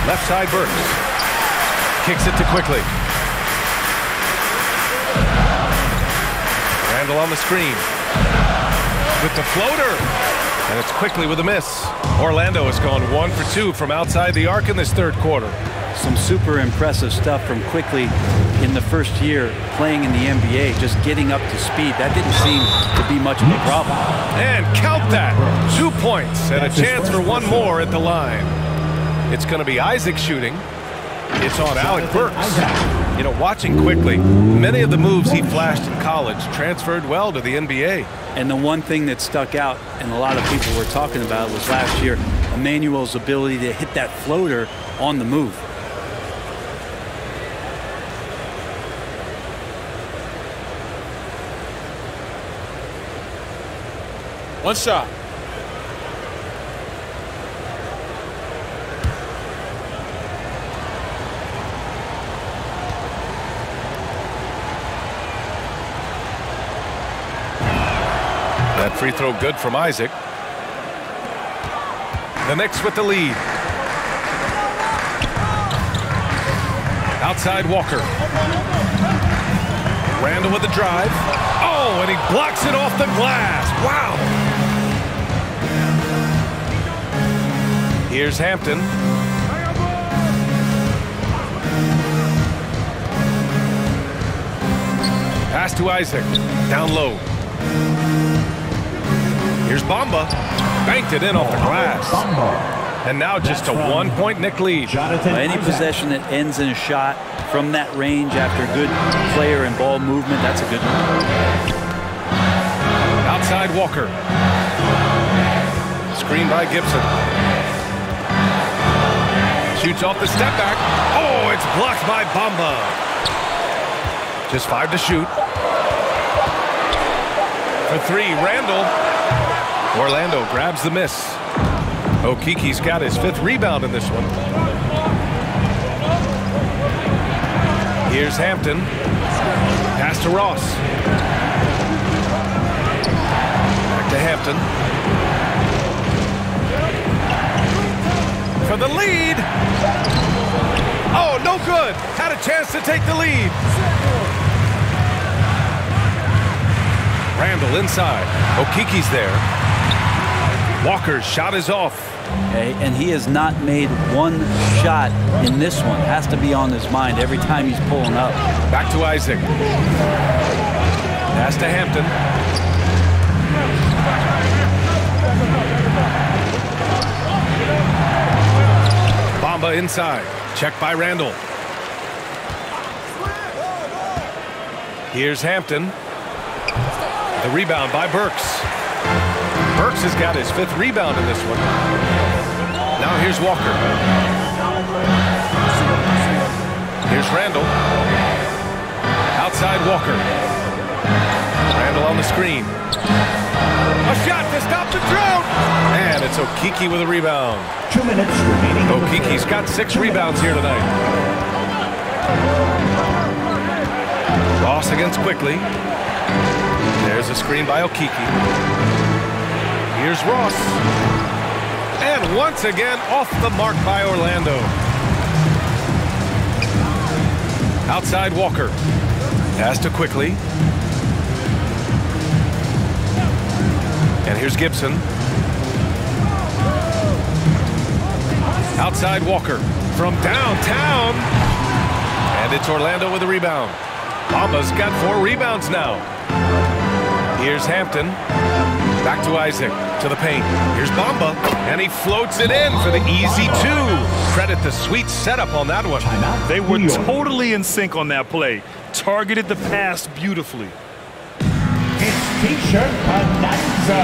Speaker 2: Left side Burks. Kicks it to Quickley. Randle on the screen. With the floater. And it's Quickley with a miss. Orlando has gone one for two from outside the arc in this third quarter.
Speaker 5: Some super impressive stuff from Quickley in the first year playing in the NBA, just getting up to speed. That didn't seem to be much of a problem.
Speaker 2: And count that. Two points and a chance for one more at the line. It's going to be Isaac shooting. It's on Alec Burks. You know, watching Quickley, many of the moves he flashed in college transferred well to the NBA.
Speaker 5: And the one thing that stuck out, and a lot of people were talking about, was last year, Immanuel's ability to hit that floater on the move.
Speaker 6: One shot.
Speaker 2: That free throw good from Isaac. The Knicks with the lead. Outside Walker. Randle with the drive. Oh, and he blocks it off the glass. Wow. Here's Hampton. Pass to Isaac. Down low. Here's Bamba. Banked it in off the glass. And now just a one-point Knick lead.
Speaker 5: Any possession that ends in a shot from that range after good player and ball movement, that's a good one.
Speaker 2: Outside Walker. Screen by Gibson. Shoots off the step back. Oh, it's blocked by Bamba. Just five to shoot. For three, Randle. Orlando grabs the miss. Okeke's got his fifth rebound in this one. Here's Hampton. Pass to Ross. Back to Hampton. For the lead. Oh, no good. Had a chance to take the lead. Randle inside. Okeke's there. Walker's shot is off.
Speaker 5: Okay, and he has not made one shot in this one. Has to be on his mind every time he's pulling up.
Speaker 2: Back to Isaac. Pass to Hampton. Inside. Check by Randle. Here's Hampton. The rebound by Burks. Burks has got his fifth rebound in this one. Now here's Walker. Here's Randle. Outside Walker. Randle on the screen. A shot to stop the drought. And Okeke with a rebound.
Speaker 1: Two minutes remaining.
Speaker 2: Okeke's got six rebounds here tonight. Ross against Quickley. There's a screen by Okeke. Here's Ross. And once again, off the mark by Orlando. Outside Walker. Pass to Quickley. And here's Gibson. Outside Walker from downtown. And it's Orlando with a rebound. Bamba's got four rebounds now. Here's Hampton. Back to Isaac. To the paint. Here's Bamba. And he floats it in for the easy two. Credit the sweet setup on that one.
Speaker 4: They were totally in sync on that play. Targeted the pass beautifully.
Speaker 1: T-shirt bonanza.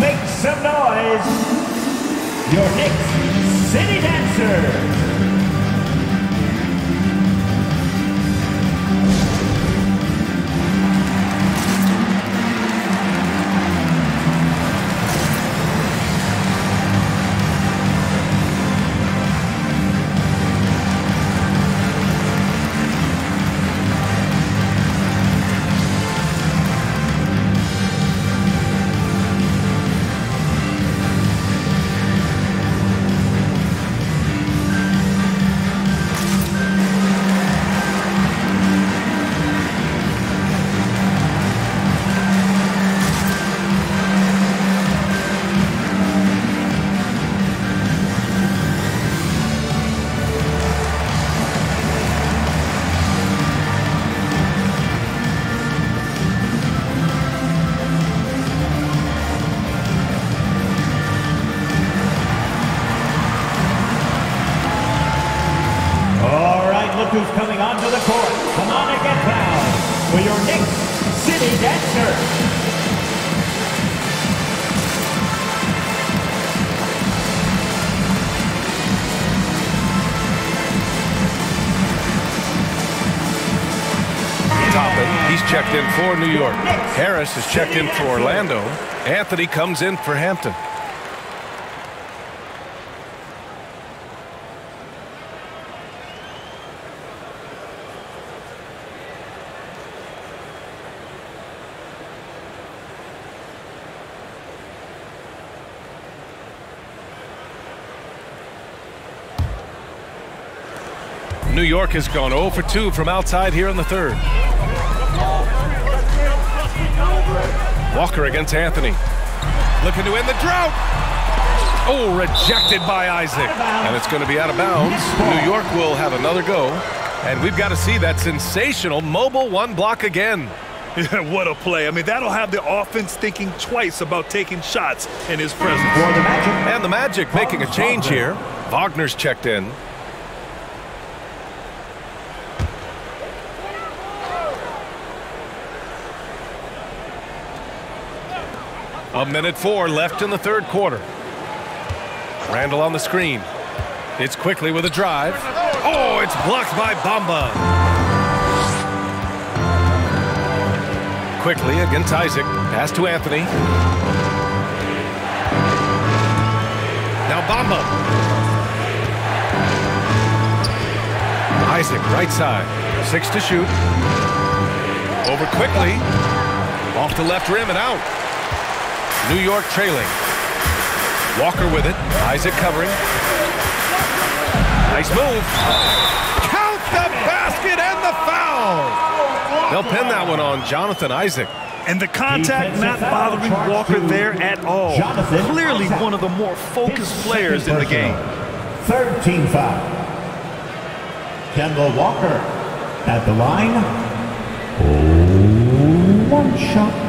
Speaker 1: Make some noise. Your Knicks City Dancer.
Speaker 2: Harris is checked in for Orlando. Anthony comes in for Hampton. New York has gone 0 for 2 from outside here in the third. Walker against Anthony. Looking to end the drought. Oh, rejected by Isaac. And it's going to be out of bounds. New York will have another go. And we've got to see that sensational mobile one block again.
Speaker 4: what a play. I mean, that'll have the offense thinking twice about taking shots in his presence.
Speaker 2: And the Magic making a change here. Wagner's checked in. A minute four left in the third quarter. Randle on the screen. It's Quickley with a drive. Oh, it's blocked by Bamba. Quickley against Isaac. Pass to Anthony. Now Bamba. Isaac, right side. Six to shoot. Over Quickley. Off the left rim and out. New York trailing. Walker with it. Isaac covering. Nice move. Count the basket and the foul. They'll pin that one on Jonathan Isaac.
Speaker 4: And the contact not bothering Walker there at all. Clearly one of the more focused players in the game.
Speaker 1: Third team foul. Kemba Walker at the line. One shot.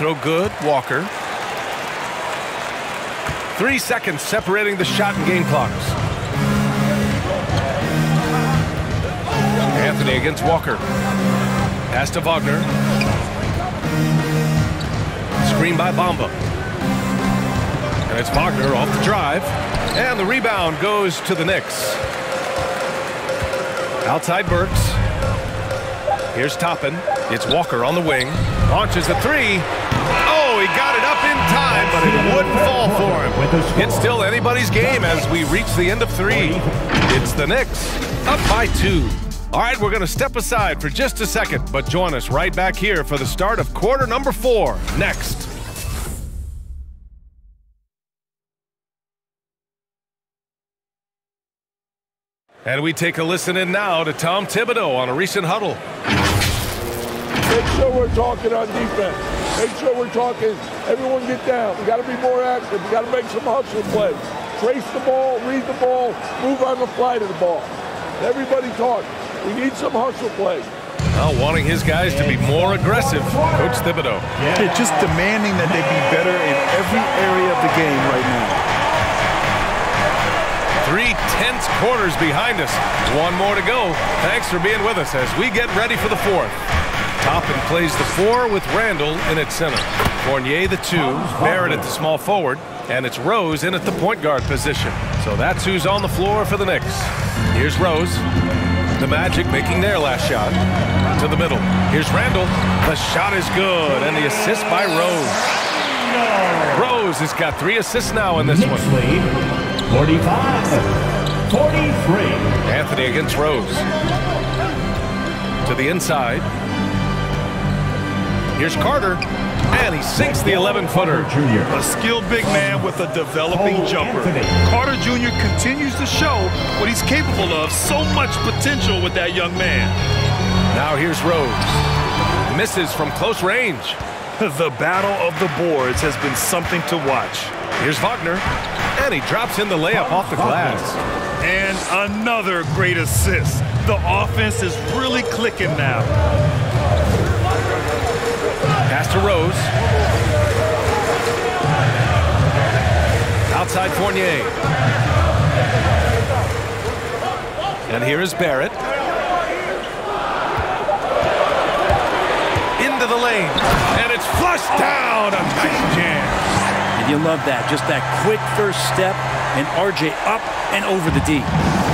Speaker 2: Throw good. Walker. Three seconds separating the shot and game clocks. Anthony against Walker. Pass to Wagner. Screen by Bamba. And it's Wagner off the drive. And the rebound goes to the Knicks. Outside Burks. Here's Toppin. It's Walker on the wing. Launches a three. He got it up in time, but it wouldn't fall for him. It's still anybody's game as we reach the end of three. It's the Knicks, up by two. All right, we're going to step aside for just a second, but join us right back here for the start of quarter number four next. And we take a listen in now to Tom Thibodeau on a recent huddle.
Speaker 12: Make sure we're talking on defense. Make sure we're talking. Everyone get down. We got to be more active. We got to make some hustle plays. Trace the ball, read the ball, move on the fly to the ball. Everybody talk. We need some hustle plays.
Speaker 2: Now wanting his guys to be more aggressive, Coach Thibodeau.
Speaker 4: Yeah, just demanding that they be better in every area of the game right now.
Speaker 2: Three tense quarters behind us. One more to go. Thanks for being with us as we get ready for the fourth. Toppin plays the four with Randle in at center. Fournier the two, Barrett at the small forward, and it's Rose in at the point guard position. So that's who's on the floor for the Knicks. Here's Rose. The Magic making their last shot. To the middle. Here's Randle. The shot is good, and the assist by Rose. Rose has got three assists now in this one.
Speaker 1: Lead, 45, 43.
Speaker 2: Anthony against Rose. To the inside. Here's Carter. And he sinks the 11-footer.
Speaker 4: A skilled big man with a developing jumper. Carter Jr. continues to show what he's capable of. So much potential with that young man.
Speaker 2: Now here's Rose. Misses from close range.
Speaker 4: The battle of the boards has been something to watch.
Speaker 2: Here's Wagner. And he drops in the layup off the glass.
Speaker 4: And another great assist. The offense is really clicking now.
Speaker 2: Outside Fournier. And here is Barrett. Into the lane. And it's flushed down. A nice jam.
Speaker 5: And you love that. Just that quick first step and RJ up and over the D.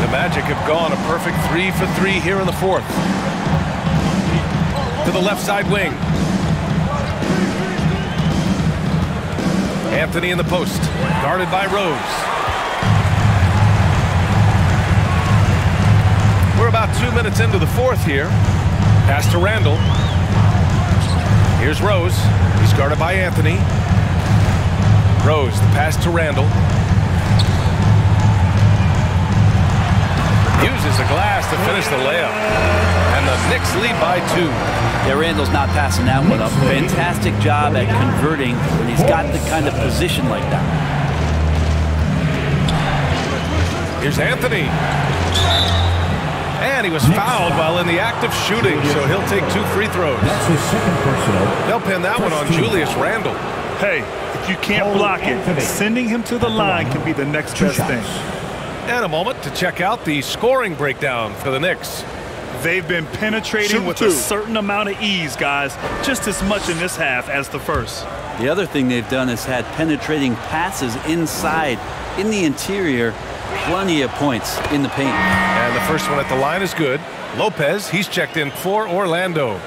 Speaker 2: The Magic have gone a perfect three for three here in the fourth. To the left side wing. Anthony in the post, guarded by Rose. We're about two minutes into the fourth here. Pass to Randle. Here's Rose. He's guarded by Anthony. Rose, the pass to Randle. Uses the glass to finish the layup. And the Knicks lead by two.
Speaker 5: Yeah, Randle's not passing that one up. Fantastic job at converting when he's got the kind of position like that.
Speaker 2: Here's Anthony. And he was fouled while in the act of shooting, so he'll take two free throws.
Speaker 1: That's his second personal.
Speaker 2: They'll pin that one on Julius Randle.
Speaker 4: Hey, if you can't block it, sending him to the line can be the next best thing.
Speaker 2: And a moment to check out the scoring breakdown for the Knicks.
Speaker 4: They've been penetrating
Speaker 10: Shoot
Speaker 4: with
Speaker 10: two.
Speaker 4: a certain amount of ease, guys, just as much in this half as the first.
Speaker 5: The other thing they've done is had penetrating passes inside, in the interior, plenty of points in the paint.
Speaker 2: And the first one at the line is good. Lopez, he's checked in for Orlando.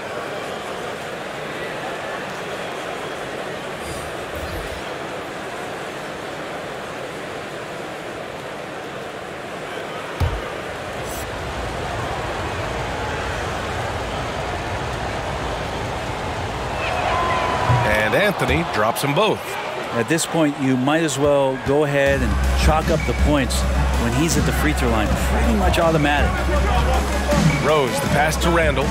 Speaker 2: And Anthony drops them both.
Speaker 5: At this point, you might as well go ahead and chalk up the points when he's at the free throw line. Pretty much automatic.
Speaker 2: Rose, the pass to Randle.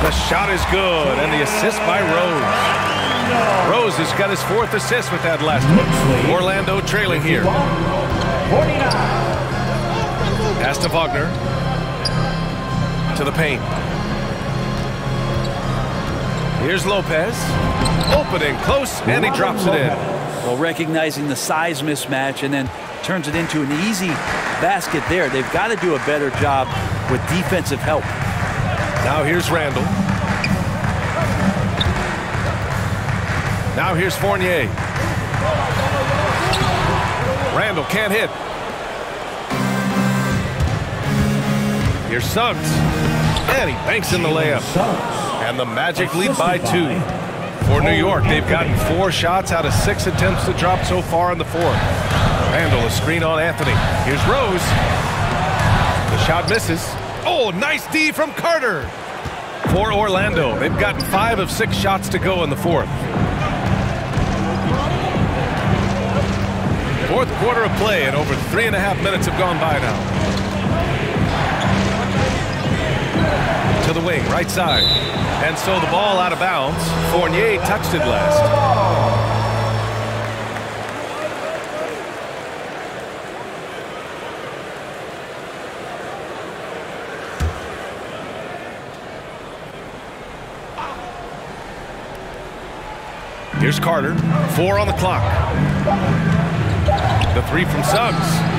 Speaker 2: The shot is good, and the assist by Rose. Rose has got his fourth assist with that last one. Orlando trailing here.
Speaker 1: 49.
Speaker 2: Pass to Wagner. To the paint. Here's Lopez. Opening close, and he drops it in.
Speaker 5: Well, recognizing the size mismatch and then turns it into an easy basket there. They've got to do a better job with defensive help.
Speaker 2: Now here's Randle. Now here's Fournier. Randle can't hit. Here's Suggs. And he banks in the layup. And the Magic lead by two. For New York, they've gotten four shots out of six attempts to drop so far in the fourth. Randle, a screen on Anthony. Here's Rose. The shot misses. Oh, nice D from Carter. For Orlando, they've gotten five of six shots to go in the fourth. Fourth quarter of play, and over three and a half minutes have gone by now. To the wing, right side. And so the ball out of bounds. Fournier touched it last. Here's Carter. Four on the clock. The three from Suggs.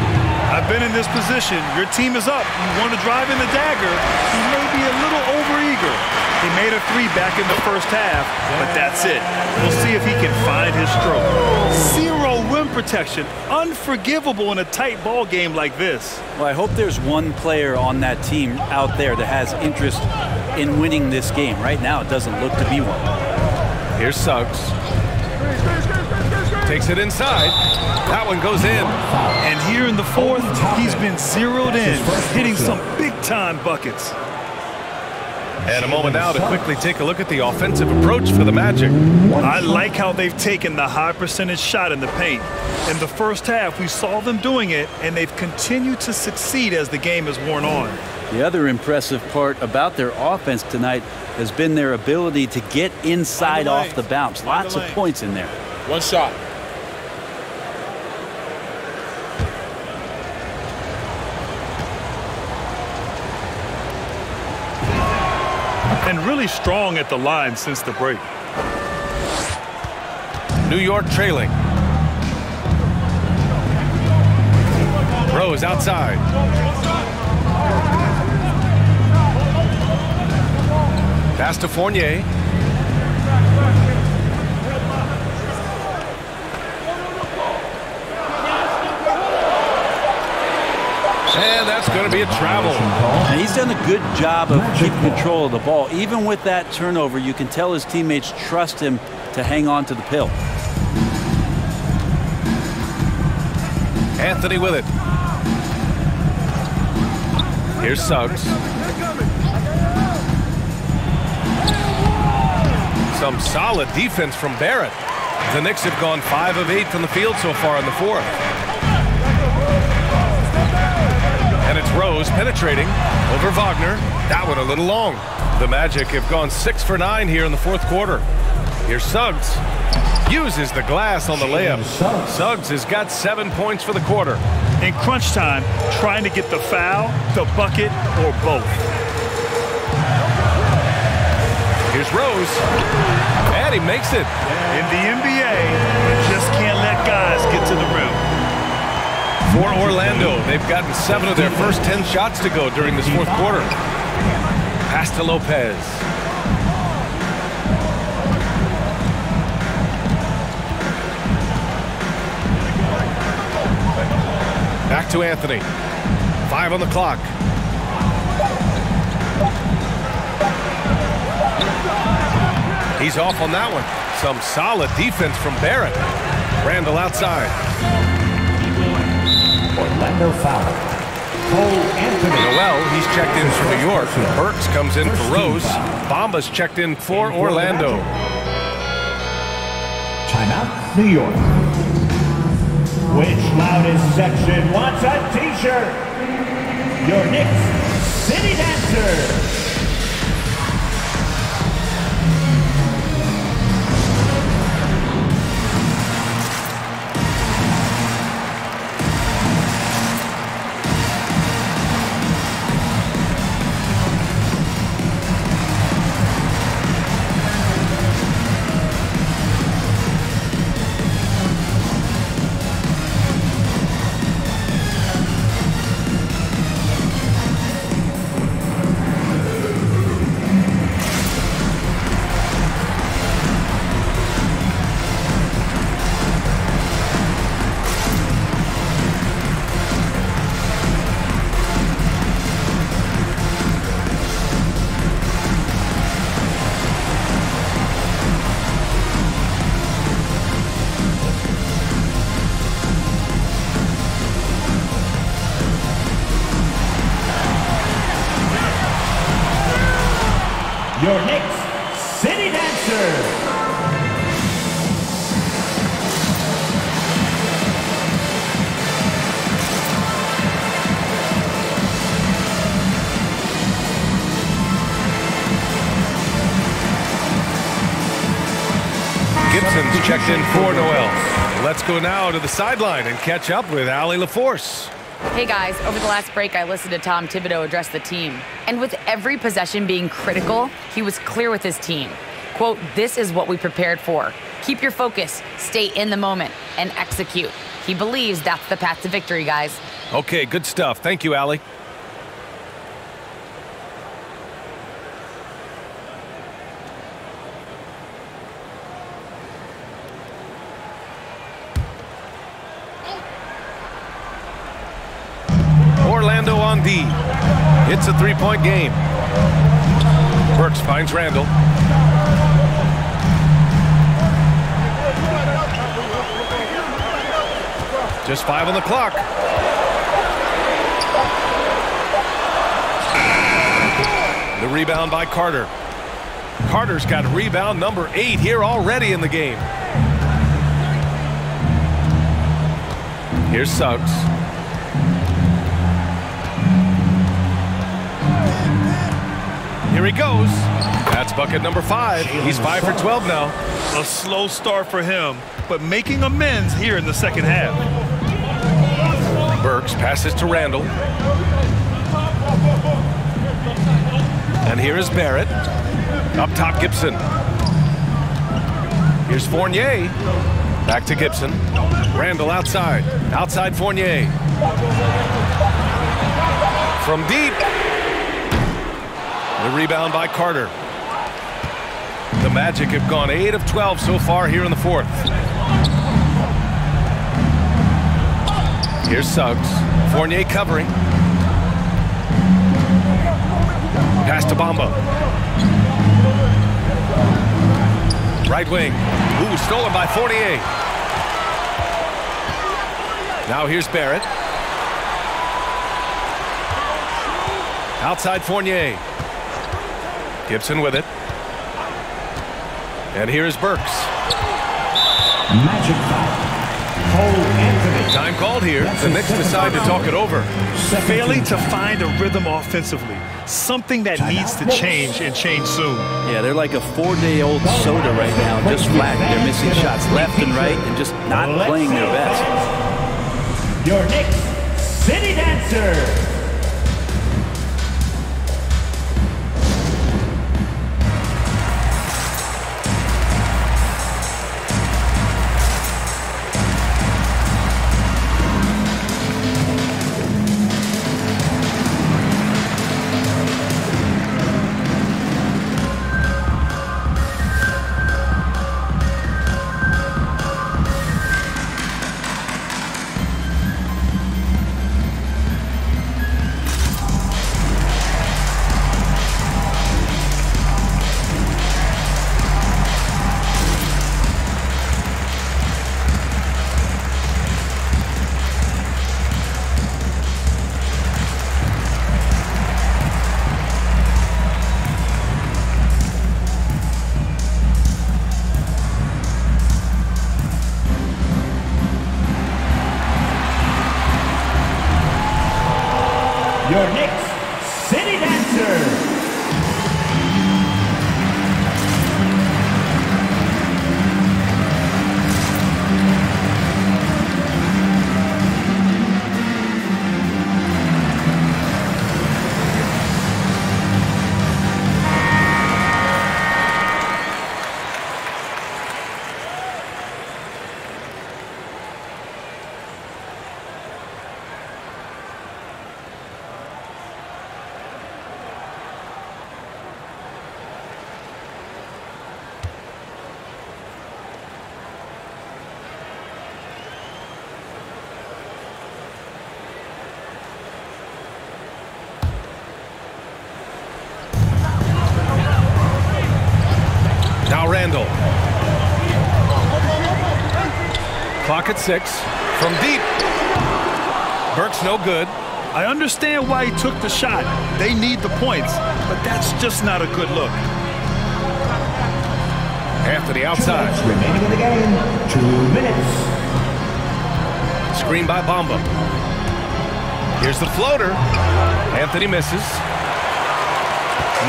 Speaker 4: I've been in this position. Your team is up. You want to drive in the dagger. He may be a little overeager. He made a three back in the first half, but that's it. We'll see if he can find his stroke. Zero rim protection. Unforgivable in a tight ball game like this.
Speaker 5: Well, I hope there's one player on that team out there that has interest in winning this game. Right now, it doesn't look to be one.
Speaker 2: Here's Suggs. Takes it inside. That one goes in.
Speaker 4: And here in the fourth, he's been zeroed in, hitting some big-time buckets.
Speaker 2: And a moment now to quickly take a look at the offensive approach for the Magic.
Speaker 4: I like how they've taken the high percentage shot in the paint. In the first half, we saw them doing it, and they've continued to succeed as the game has worn on.
Speaker 5: The other impressive part about their offense tonight has been their ability to get inside off the bounce. Lots of points in there.
Speaker 6: One shot.
Speaker 4: And really strong at the line since the break.
Speaker 2: New York trailing. Rose outside. Pass to Fournier. And that's going to be a travel.
Speaker 5: And he's done a good job of keeping control of the ball. Even with that turnover, you can tell his teammates trust him to hang on to the pill.
Speaker 2: Anthony with it. Here's Suggs. Some solid defense from Barrett. The Knicks have gone 5 of 8 from the field so far in the fourth. And it's Rose penetrating over Wagner. That one a little long. The Magic have gone 6 for 9 here in the fourth quarter. Here's Suggs. Uses the glass on the layup. Suggs has got seven points for the quarter.
Speaker 4: In crunch time, trying to get the foul, the bucket, or both.
Speaker 2: Here's Rose. And he makes it.
Speaker 4: In the NBA, you just can't let guys get to the rim.
Speaker 2: For Orlando, they've gotten seven of their first 10 shots to go during this fourth quarter. Pass to Lopez. Back to Anthony. Five on the clock. He's off on that one. Some solid defense from Barrett. Randle outside.
Speaker 1: Orlando Fowler. Cole Anthony.
Speaker 2: Noel, he's checked in for New York. Burks comes in for Rose. Bamba's checked in for Orlando.
Speaker 1: Timeout, New York. Which loudest section wants a t-shirt? Your Knicks City Dancer.
Speaker 2: Go now to the sideline and catch up with Allie LaForce.
Speaker 3: Hey guys, over the last break, I listened to Tom Thibodeau address the team. And with every possession being critical, he was clear with his team. Quote, this is what we prepared for. Keep your focus, stay in the moment, and execute. He believes that's the path to victory, guys.
Speaker 2: Okay, good stuff. Thank you, Allie. On D. It's a three-point game. Burks finds Randle. Just five on the clock. The rebound by Carter. Carter's got rebound number eight here already in the game. Here's Suggs. Here he goes. That's bucket number five. He's five for 12 now.
Speaker 4: A slow start for him, but making amends here in the second half.
Speaker 2: Burks passes to Randle. And here is Barrett. Up top, Gibson. Here's Fournier. Back to Gibson. Randle outside. Outside Fournier. From deep. The rebound by Carter. The Magic have gone 8 of 12 so far here in the fourth. Here's Suggs. Fournier covering. Pass to Bamba. Right wing. Ooh, stolen by Fournier. Now here's Barrett. Outside Fournier. Gibson with it. And here is Burks.
Speaker 1: Magic foul. Cole Anthony.
Speaker 2: Time called here. The Knicks decide to talk it over.
Speaker 4: Failing to find a rhythm offensively. Something that needs to change and change soon.
Speaker 5: Yeah, they're like a four-day-old soda right now, just flat. They're missing shots left and right and just not playing their best.
Speaker 1: Your Knicks City Dancer.
Speaker 2: Your next at six. From deep. Burks no good.
Speaker 4: I understand why he took the shot. They need the points, but that's just not a good look.
Speaker 2: Anthony outside.
Speaker 1: Remaining in the game, two minutes.
Speaker 2: Screen by Bamba. Here's the floater. Anthony misses.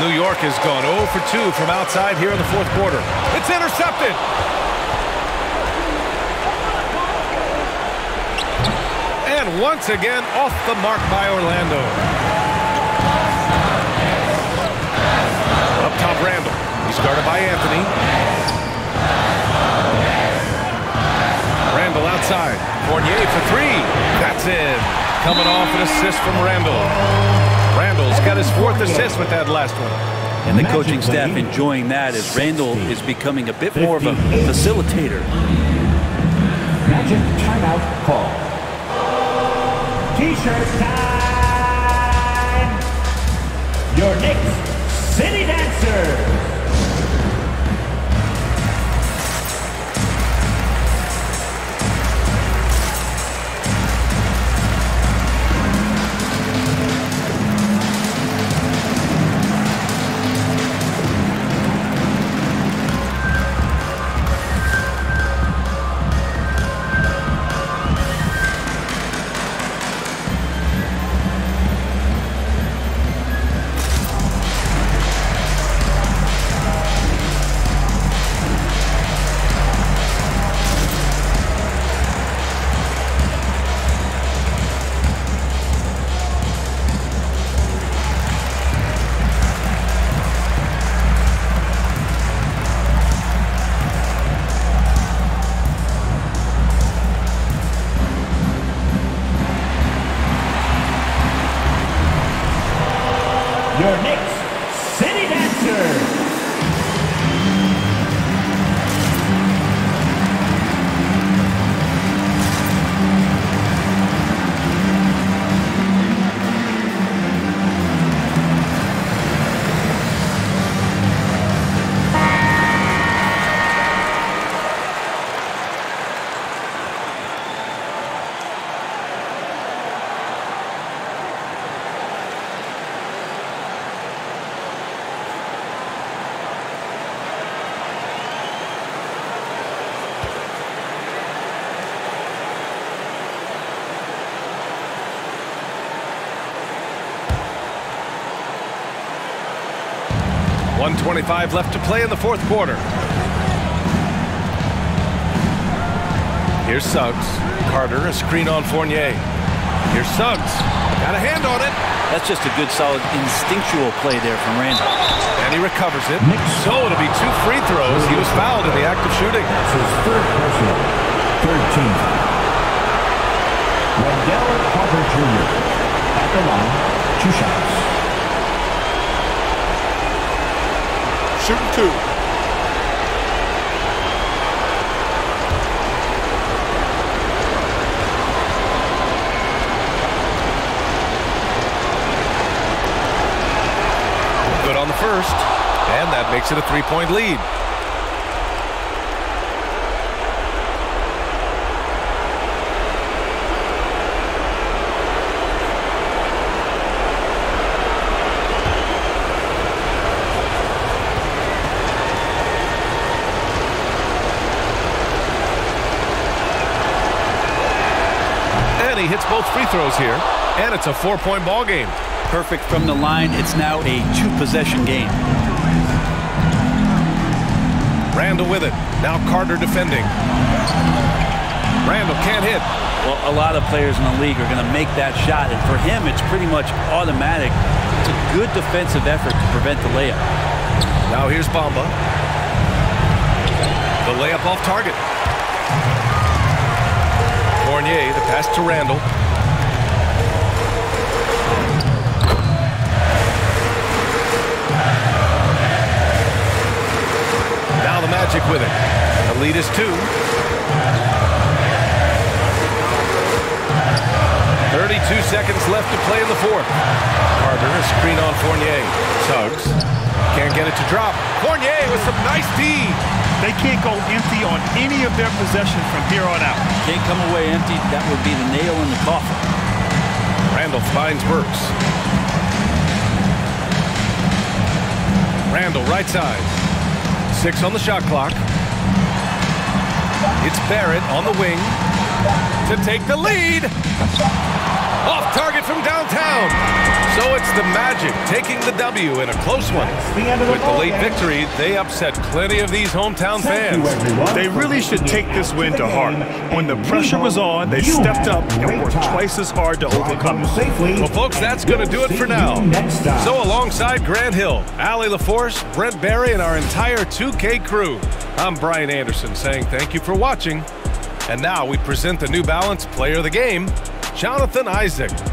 Speaker 2: New York has gone 0 for 2 from outside here in the fourth quarter. It's intercepted. And once again, off the mark by Orlando. Up top, Randle. He's guarded by Anthony. Randle outside. Fournier for three. That's in. Coming off an assist from Randle. Randle's got his fourth assist with that last one.
Speaker 5: And the coaching staff enjoying that as Randle is becoming a bit more of a facilitator.
Speaker 1: Magic timeout call. T-shirt time. Your Knicks City Dancers.
Speaker 2: 45 left to play in the fourth quarter. Here's Suggs. Carter, a screen on Fournier. Here's Suggs. Got a hand on it.
Speaker 5: That's just a good, solid, instinctual play there from Randle.
Speaker 2: And he recovers it. So it'll be two free throws. He was fouled in the act of shooting.
Speaker 1: That's his third personal. Third team. Randall Carter Jr. At the line, two shots.
Speaker 12: Shooting two.
Speaker 2: Good on the first. And that makes it a three-point lead. Hits both free throws here. And it's a four-point ball game.
Speaker 5: Perfect from the line. It's now a two-possession game.
Speaker 2: Randle with it. Now Carter defending. Randle can't hit.
Speaker 5: Well, a lot of players in the league are going to make that shot, and for him, it's pretty much automatic. It's a good defensive effort to prevent the layup.
Speaker 2: Now here's Bamba. The layup off target. Fournier, the pass to Randle. Now the Magic with it. The lead is two. 32 seconds left to play in the fourth. Carter, a screen on Fournier. Suggs can't get it to drop. Fournier with some nice D.
Speaker 4: They can't go empty on any of their possessions from here on out.
Speaker 5: Can't come away empty. That would be the nail in the coffin.
Speaker 2: Randle finds Burks. Randle, right side. Six on the shot clock. It's Barrett on the wing to take the lead. Off target from downtown. So it's the Magic taking the W in a close one. With the late victory, they upset plenty of these hometown fans.
Speaker 4: They really should take this win to heart. When the pressure was on, they stepped up and worked twice as hard to overcome it.
Speaker 2: Well, folks, that's going to do it for now. So alongside Grant Hill, Allie LaForce, Brent Barry, and our entire 2K crew, I'm Brian Anderson saying thank you for watching. And now we present the New Balance Player of the Game, Jonathan Isaac.